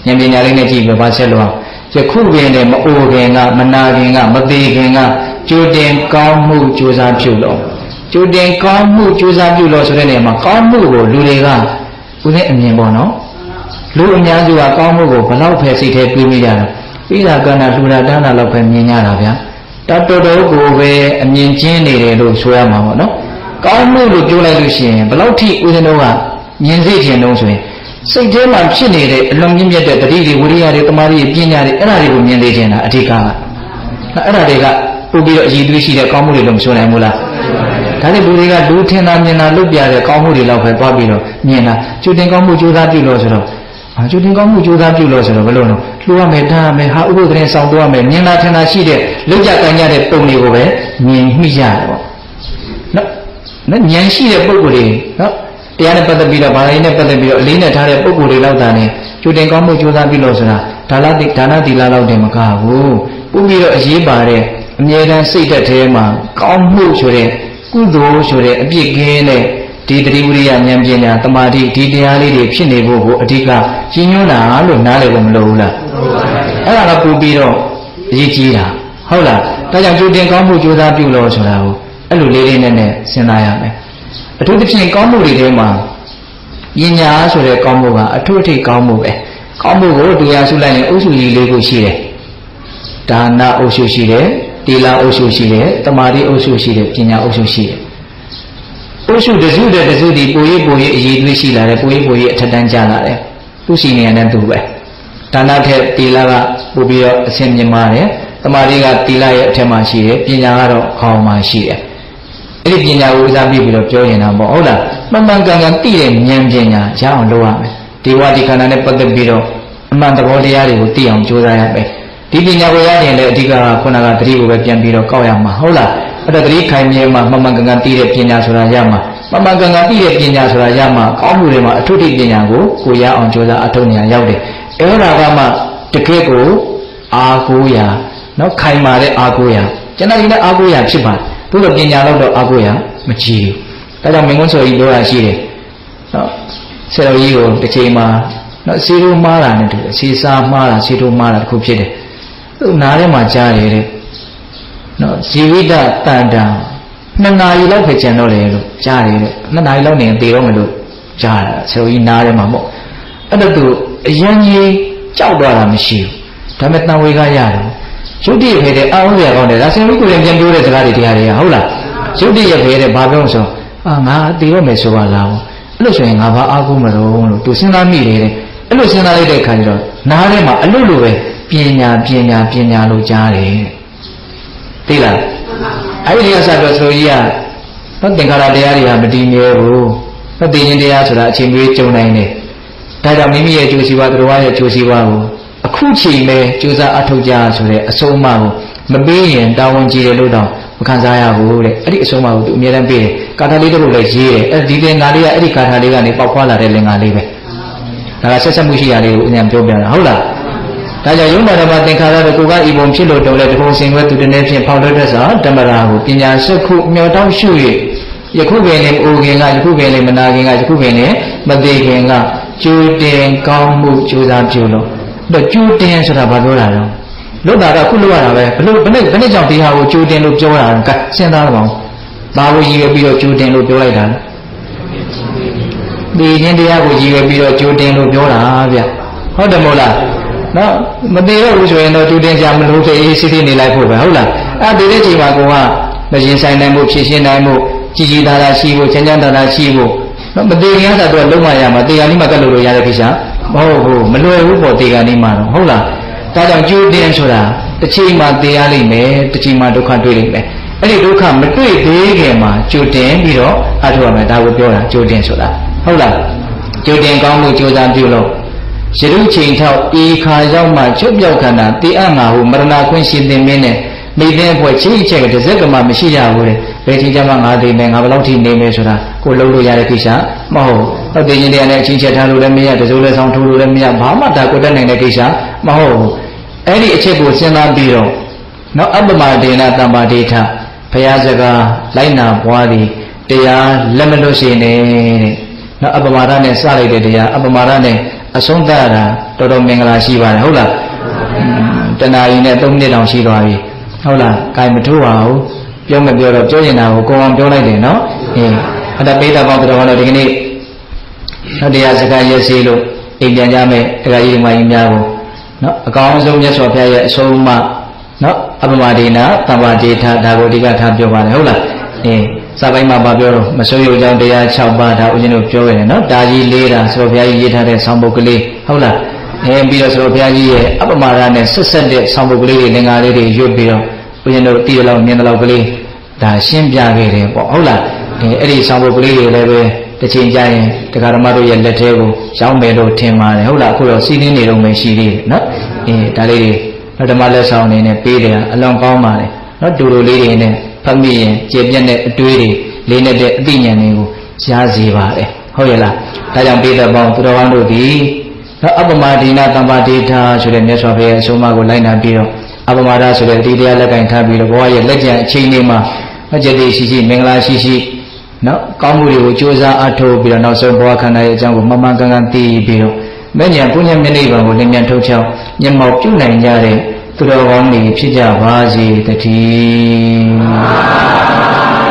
ဉာဏ်ပညာလေးနဲ့ကြည့်ပြီးပါဆက်လို့ ယခုပင်လည်းမအိုခင်ကမနာခင်ကမသေးခင်ကကြိုတင်ကောင်းမှုကြိုးစားပြုလို့ကြိုတင်ကောင်းမှုကြိုးစားပြုလို့ဆိုတဲ့နေရာမှာကောင်းမှုကိုလူတွေကဦးနဲ့အမြင်ပေါ့နော်လူအများစုကကောင်းမှုကိုဘလောက်ပဲစိတ်ထဲတွေးမိကြတာပြီးတာကဏ္ဍလှူတာတန်းတာလောက်ပဲမြင်ကြတာဗျာတတော်တော်ကိုပဲအမြင်ကျင်းနေတယ်လို့ဆိုရမှာပေါ့နော်ကောင်းမှုလို့ပြောလိုက်လို့ရှိရင်ဘလောက်ထိဦးဇင်းတို့ကမြင်စေခြင်းတုံးဆိုရင် စိတ်ထဲမှာဖြစ်နေတဲ့အလွန်မြင့်မြတ်တဲ့တတိတွေဝိရိယတွေတမာရီပညာတွေအဲ့ဒါတွေကိုမြင်သေးခြင်းတာအဓိကကအဲ့ဒါတွေကပို့ပြီးတော့အည်သွေးရှိတဲ့ကောင်းမှုတွေလို့မဆိုနိုင်ဘူးလားဒါနဲ့လူတွေကလူထင်တာမြင်တာလုပ်ပြတဲ့ကောင်းမှုတွေလောက်ပဲသွားပြီးတော့မြင်တာကျူတင်ကောင်းမှုကြိုးစားပြုလို့ဆိုတော့အာကျူတင်ကောင်းမှုကြိုးစားပြုလို့ဆိုတော့ဘယ်လိုလဲလှူရမယ်တားရမယ်ဟာဥပုသ်တဲ့ဆောင်တော့ရမယ်မြင်တာထင်တာရှိတဲ့လောက်ကြကံကြတဲ့ပုံတွေကိုပဲမြင်မိရတယ်ပေါ့နော်နော်ဉာဏ်ရှိတဲ့ပုံကိုယ်တွေနော် တရားနဲ့ပတ်သက်ပြီးတော့ဘာသာရေးနဲ့ပတ်သက်ပြီးတော့အလေးနဲ့ထားတဲ့ပုံကိုယ်တွေလောက်တာနဲ့ကျူတင်ကောင်းမှုကြိုးစားပြုလို့ဆိုတာဒါလတိဒါနသီလလောက်တင်မကဘူးပို့ပြီးတော့အရေးပါတဲ့အမြဲတမ်းစိတ်သက်ထဲမှာကောင်းမှုဆိုတဲ့ကုသိုလ်ဆိုတဲ့အပြစ်ကင်းတဲ့ဒီတတိဝိရိယဉာဏ်ပညာတမာတိဒီတရားလေးတွေဖြစ်နေဖို့ကိုအဓိကရှင်းညွှန်းတာလို့နားလည်ဖို့မလိုဘူးလားအဲ့ဒါကပူပြီးတော့အရေးကြီးတာဟုတ်လားဒါကြောင့်ကြိုတင်ကောင်းမှုကြိုးစားပြုလို့ဆိုတာကိုအဲ့လိုလေးလေးနဲ့နဲ့စဉ်းစားရမယ် အထူးသဖြင့်ကောင်းမှုတွေထဲမှာပညာဆိုတဲ့ကောင်းမှုကအထူးအထိကောင်းမှုပဲကောင်းမှုကိုတရားစုလိုက်ရင်အုပ်စုကြီးလေးခုရှိတယ်ဒါနအုပ်စုရှိတယ်တီလာအုပ်စုရှိတယ်တမာတိအုပ်စုရှိတယ်ပညာအုပ်စုရှိတယ်အုပ်စုတစုတဲ့တစုဒီပိုရိပ်ပိုရိပ်အရေးသွေးရှိလာတယ်ပိုရိပ်ပိုရိပ်အထက်တန်းကျလာတယ်သူရှိနေရတဲ့သူပဲဒါနထက်တီလာကပို့ပြီးတော့အဆင်မြင်ပါတယ်တမာတိကတီလာရဲ့အထက်မှာရှိတယ်ပညာကတော့ခေါင်းမှာရှိတယ် အဲ့ဒီပညာကိုဥစားပြပြီးတော့ပြောရင်တော့ဟုတ်လားမှန်မှန်ကန်ကန်သိတဲ့ဉာဏ်ပညာရအောင်လုပ်ရမယ်ဒီဝတိခန္ဓာနဲ့ပတ်သက်ပြီးတော့အမှန်သဘောတရားတွေကိုသိအောင်ကြိုးစားရမယ်ဒီပညာကိုရရင်လည်းအဓိကခုနကတတိကိုပဲပြန်ပြီးတော့ကောက်ရမှာဟုတ်လားအဲ့တော့တတိခိုင်မြဲမှာမှန်မှန်ကန်ကန်သိတဲ့ပညာဆိုတာရမှာမှန်မှန်ကန်ကန်သိတဲ့ပညာဆိုတာရမှာကောင်းမှုတွေမှာအထုတိပညာကိုကိုရအောင်ကြိုးစားအထောက်ဉာဏ်ရောက်တယ်အဲ့ဒါကမှတကယ်ကိုအာကိုရာနော်ခိုင်မာတဲ့အာကိုရာကျွန်တော်ဒီနဲ့အာကိုရာဖြစ်ပါတ သို့တော့ပညာတော့တော့အားကိုးရမကြည့်ဘူးဒါကြောင့်မင်းကုန်းဆိုကြီးပြောတာရှိတယ်နော်ဆရာကြီးကိုတစ်ချိန်မှာနော်စီရိုးမှားတာနဲ့တူတယ်စီစာမှားတာစီရိုးမှားတာတစ်ခုဖြစ်တယ်သူနားထဲမှာကြားရတဲ့နော်ဇီဝိတတန်တံနှစ်နာရီလောက်ပဲကျန်တော့တယ်လို့ကြားတယ်တဲ့နှစ်နာရီလောက်နေရင်သေတော့မလို့ကြားတာဆရာကြီးနားထဲမှာပေါ့အဲ့တော့သူအရင်ကြီးကြောက်သွားတာမရှိဘူးဒါပေမဲ့တန်ဝေကရတယ် ရုပ်တရက်ဖဲတဲ့အာဟုတ်ရကောင်းတယ်ဒါဆရာကြီးကိုလည်းပြန်ပြောတဲ့စကားတွေတရားတွေကဟုတ်လားရုပ်တရက်ဖဲတဲ့ဘာပြောဆိုအာငါသေတော့မယ်ဆိုပါလားအဲ့လိုဆိုရင်ငါဘာအားကိုးမလို့လို့သူစဉ်းစားမိတယ်တဲ့အဲ့လိုစဉ်းစားလိုက်တဲ့အခါကျတော့နားထဲမှာအလွတ်လိုပဲပညာပညာပညာလို့ကြားတယ်သိလားအဲ့ဒီကစတော့ဆိုကြီးကတော့သင်္ခါရတရားတွေဟာမတည်မြဲဘူးသတိရင်တရားဆိုတာအချိန်ကြီးကြုံနိုင်တယ်ဒါကြောင့်မိမိရဲ့ကြိုးစီပွားသူတော်ရဲ့ကြိုးစီပွားကို အခုချိန်ပဲကြိုးစားအထောက်ကြဆိုတဲ့အဆုံးအမကိုမပေးရင်တာဝန်ကြီးတယ်လို့တော့မခံစားရဘူးတဲ့အဲ့ဒီအဆုံးအမကိုသူအမြဲတမ်းပေးတယ်ကာထာလေးတစ်ခုလည်းရေးတယ်အဲ့ဒီလင်္ကာလေးကအဲ့ဒီကာထာလေးကနေပေါက်ခွာလာတဲ့လင်္ကာလေးပဲဒါကဆက်ဆက်မှုရှိတာလေးကိုအញ្ញံပြောပြတာဟုတ်လားဒါကြောင့်ယုံနာဓမ္မသင်္ခါရတို့ကိုကဤပုံဖြစ်လို့တော်လဲတခုစင်ွဲသူတည်းဖြင့်ဖောက်လို့တဲ့ဆိုဓမ္မရာကိုပညာစက္ခုမြော်တောင်းရှု၍ယခုပင်လည်းအိုခင်ကယခုပင်လည်းမနာခင်ကယခုပင်လည်းမသေးခင်ကကျိုးတင်ကောင်းမှုကြိုးစားပြုလို့ တော့ကျိုးတင်ဆိုတာဘာပြောတာလဲလို့တာတော့ခုလို့ရတာပဲဘလို့ဘယ်နဲ့ဘယ်နဲ့ကြောင့်ဒီဟာကိုကျိုးတင်လို့ပြောတာကစဉ်းစားတော့ဘာလို့ရည်ရွယ်ပြီးတော့ကျိုးတင်လို့ပြောလိုက်တာလဲဒီချင်းတရားကိုရည်ရွယ်ပြီးတော့ကျိုးတင်လို့ပြောတာဗျဟုတ်တယ်မို့လားနော်မသေးတော့ဘူးဆိုရင်တော့ကျိုးတင်ကြမလို့သေးအေးစစ်စစ်နေလိုက်ဖို့ပဲဟုတ်လားအဲ့ဒီတဲ့ချိန်မှာကိုကမရင်ဆိုင်နိုင်မှုဖြည့်ရှင်းနိုင်မှုကြည်ကြည်သာသာရှိဖို့ချမ်းချမ်းသာသာရှိဖို့နော်မသေးခင်ကတော့လုံးဝရမှာတေဂာနိမှာကတ်လို့ရတဲ့ကိစ္စ မဟုတ်ဘူးမလွယ်ဘူးပေါ့တေဂာနိမှာတော့ဟုတ်လားဒါကြောင့်ကျိုးတင်ဆိုတာတစ်ချိန်မှာတေရလိမ့်မယ်တစ်ချိန်မှာဒုက္ခတွေ့လိမ့်မယ်အဲ့ဒီဒုက္ခမတွေ့သေးခင်မှာကျိုးတင်ပြီးတော့အထောက်ရမယ်ဒါကိုပြောတာကျိုးတင်ဆိုတာဟုတ်လားကျိုးတင်ကောင်းမှုကြိုးစားပြုလို့ရတုချိန်ထောက်ဤခါရောက်မှချုပ်ပြောက်ခန္ဓာတေအပ်ငါဟုမရဏခွင့်ရှင်သင်မင်းနဲ့မိတဲ့အဖွဲ့ချင်းအချက်ကတစ်စက်ကမှမရှိရဘူးလေဘယ်ချိန်ကျမှငါသိမယ်ငါဘယ်လောက်ထိနေမယ်ဆိုတာကိုလုံးလို့ရတဲ့ကိစ္စမဟုတ် ဟုတ်တယ်ချင်းတရားနဲ့အချင်းချက်ထားလို့လည်းမရတစိုးလည်းဆောင်ထိုးလို့လည်းမရဘာမှဒါကိုတက်နိုင်တဲ့ကိစ္စမဟုတ်ဘူးအဲ့ဒီအချက်ကိုစဉ်းစားပြီးတော့နောက်အပ္ပမဒေနတမ္ပါဒိဋ္ဌဘုရားစကားလိုက်နာပွားသည်တရားလက်မလွတ်ရှင်နဲ့တဲ့နော်အပ္ပမာဒနဲ့စလိုက်တဲ့တရားအပ္ပမာဒနဲ့အဆုံးသတ်တာတော်တော်မင်္ဂလာရှိပါတယ်ဟုတ်လားတဏှာကြီးနဲ့3နှစ်တောင်ရှိသွားပြီဟုတ်လား။ကိုင်မထိုးပါဘူး။ပြောမပြောတော့ပြောရင်တာကိုကိုအောင်ပြောလိုက်တယ်နော်။အင်းအဲ့ဒါပိဋကပေါင်းတော်ကတော့ဒီကနေ့ နောက်တရားစကားရက်စီလို့အိမ်ပြန်ကြမယ်တရားကြီးမှကြီးများကိုနော်အကောင်းဆုံးမြတ်စွာဘုရားရဲ့အဆုံးအမနော်အပမဒေနာတမ္ပါဒေထဒါကိုအဓိကထားပြောပါတယ်ဟုတ်လား။အင်းစာပိုင်းမှာပြောတော့မစိုးရုံကြောင့်တရား6ပါးဒါဦးဇင်းတို့ပြောရတယ်နော်။ဒါကြီးလေးတာဆိုတော့ဘုရားကြီးရေးထားတဲ့ဆောင်းပုဒ်ကလေးဟုတ်လား။အဲပြီးတော့ဆိုတော့ဘုရားကြီးရဲ့အပမရာနဲ့ဆက်ဆက်တဲ့ဆောင်းပုဒ်ကလေးတွေလင်္ကာလေးတွေရွတ်ပြီးတော့ဘုရင်တို့တည်ရလောက်မြင်တယ်လောက်ကလေးဒါရှင်းပြခဲ့တယ်ပေါ့ဟုတ်လားအဲအဲ့ဒီဆောင်ပုဒ်ကလေးတွေလည်းပဲ တစ်ချိန်ကြာရင်တရားဓမ္မတို့ရဲ့လက်ထဲကိုရောက်မယ်လို့ထင်ပါတယ်ဟုတ်လားအခုတော့စီးနှင်းနေတော့မရှိသေးတယ်နော်အဲဒါလေးတွေတော့ဓမ္မလက်ဆောင်အနေနဲ့ပေးတယ်အလွန်ကောင်းပါတယ်နော်တူတူလေးတွေနဲ့ဖတ်မိရင်ကျေပြတ်တဲ့အတွေးတွေလေးနဲ့တဲ့အသိဉာဏ်တွေကိုကြားစေပါတယ်ဟုတ်ရဲ့လားဒါကြောင့်ပေးတဲ့ပေါင်းသူတော်ကောင်းတို့ဒီနော်အပ္ပမဒိနာတမ္ပါဒိဋ္ဌာဆိုတဲ့မြတ်စွာဘုရားအဆုံးအမကိုလိုက်နာပြီးတော့အပမာဒဆိုတဲ့ဒီတရားလက်ကင်ထားပြီးတော့ဘဝရဲ့လက်ကျန်အချိန်လေးမှာအကျတိရှိရှိမင်္ဂလာရှိရှိ နော်ကောင်းမှုတွေကိုကြိုးစားအထောက်ပြီးတော့နောက်ဆုံးဘဝခန္ဓာရဲ့အကြောင်းကိုမမှန်ကန်ကန်သိပြီးတော့မဉ္ဇဉ်ပုညမြနိဗ္ဗာန်ကိုလင်းမြန်ထုတ်ချောင်းမျက်မှောက်ပြုနိုင်ကြတဲ့သူတော်ကောင်းတွေဖြစ်ကြပါစေတည်း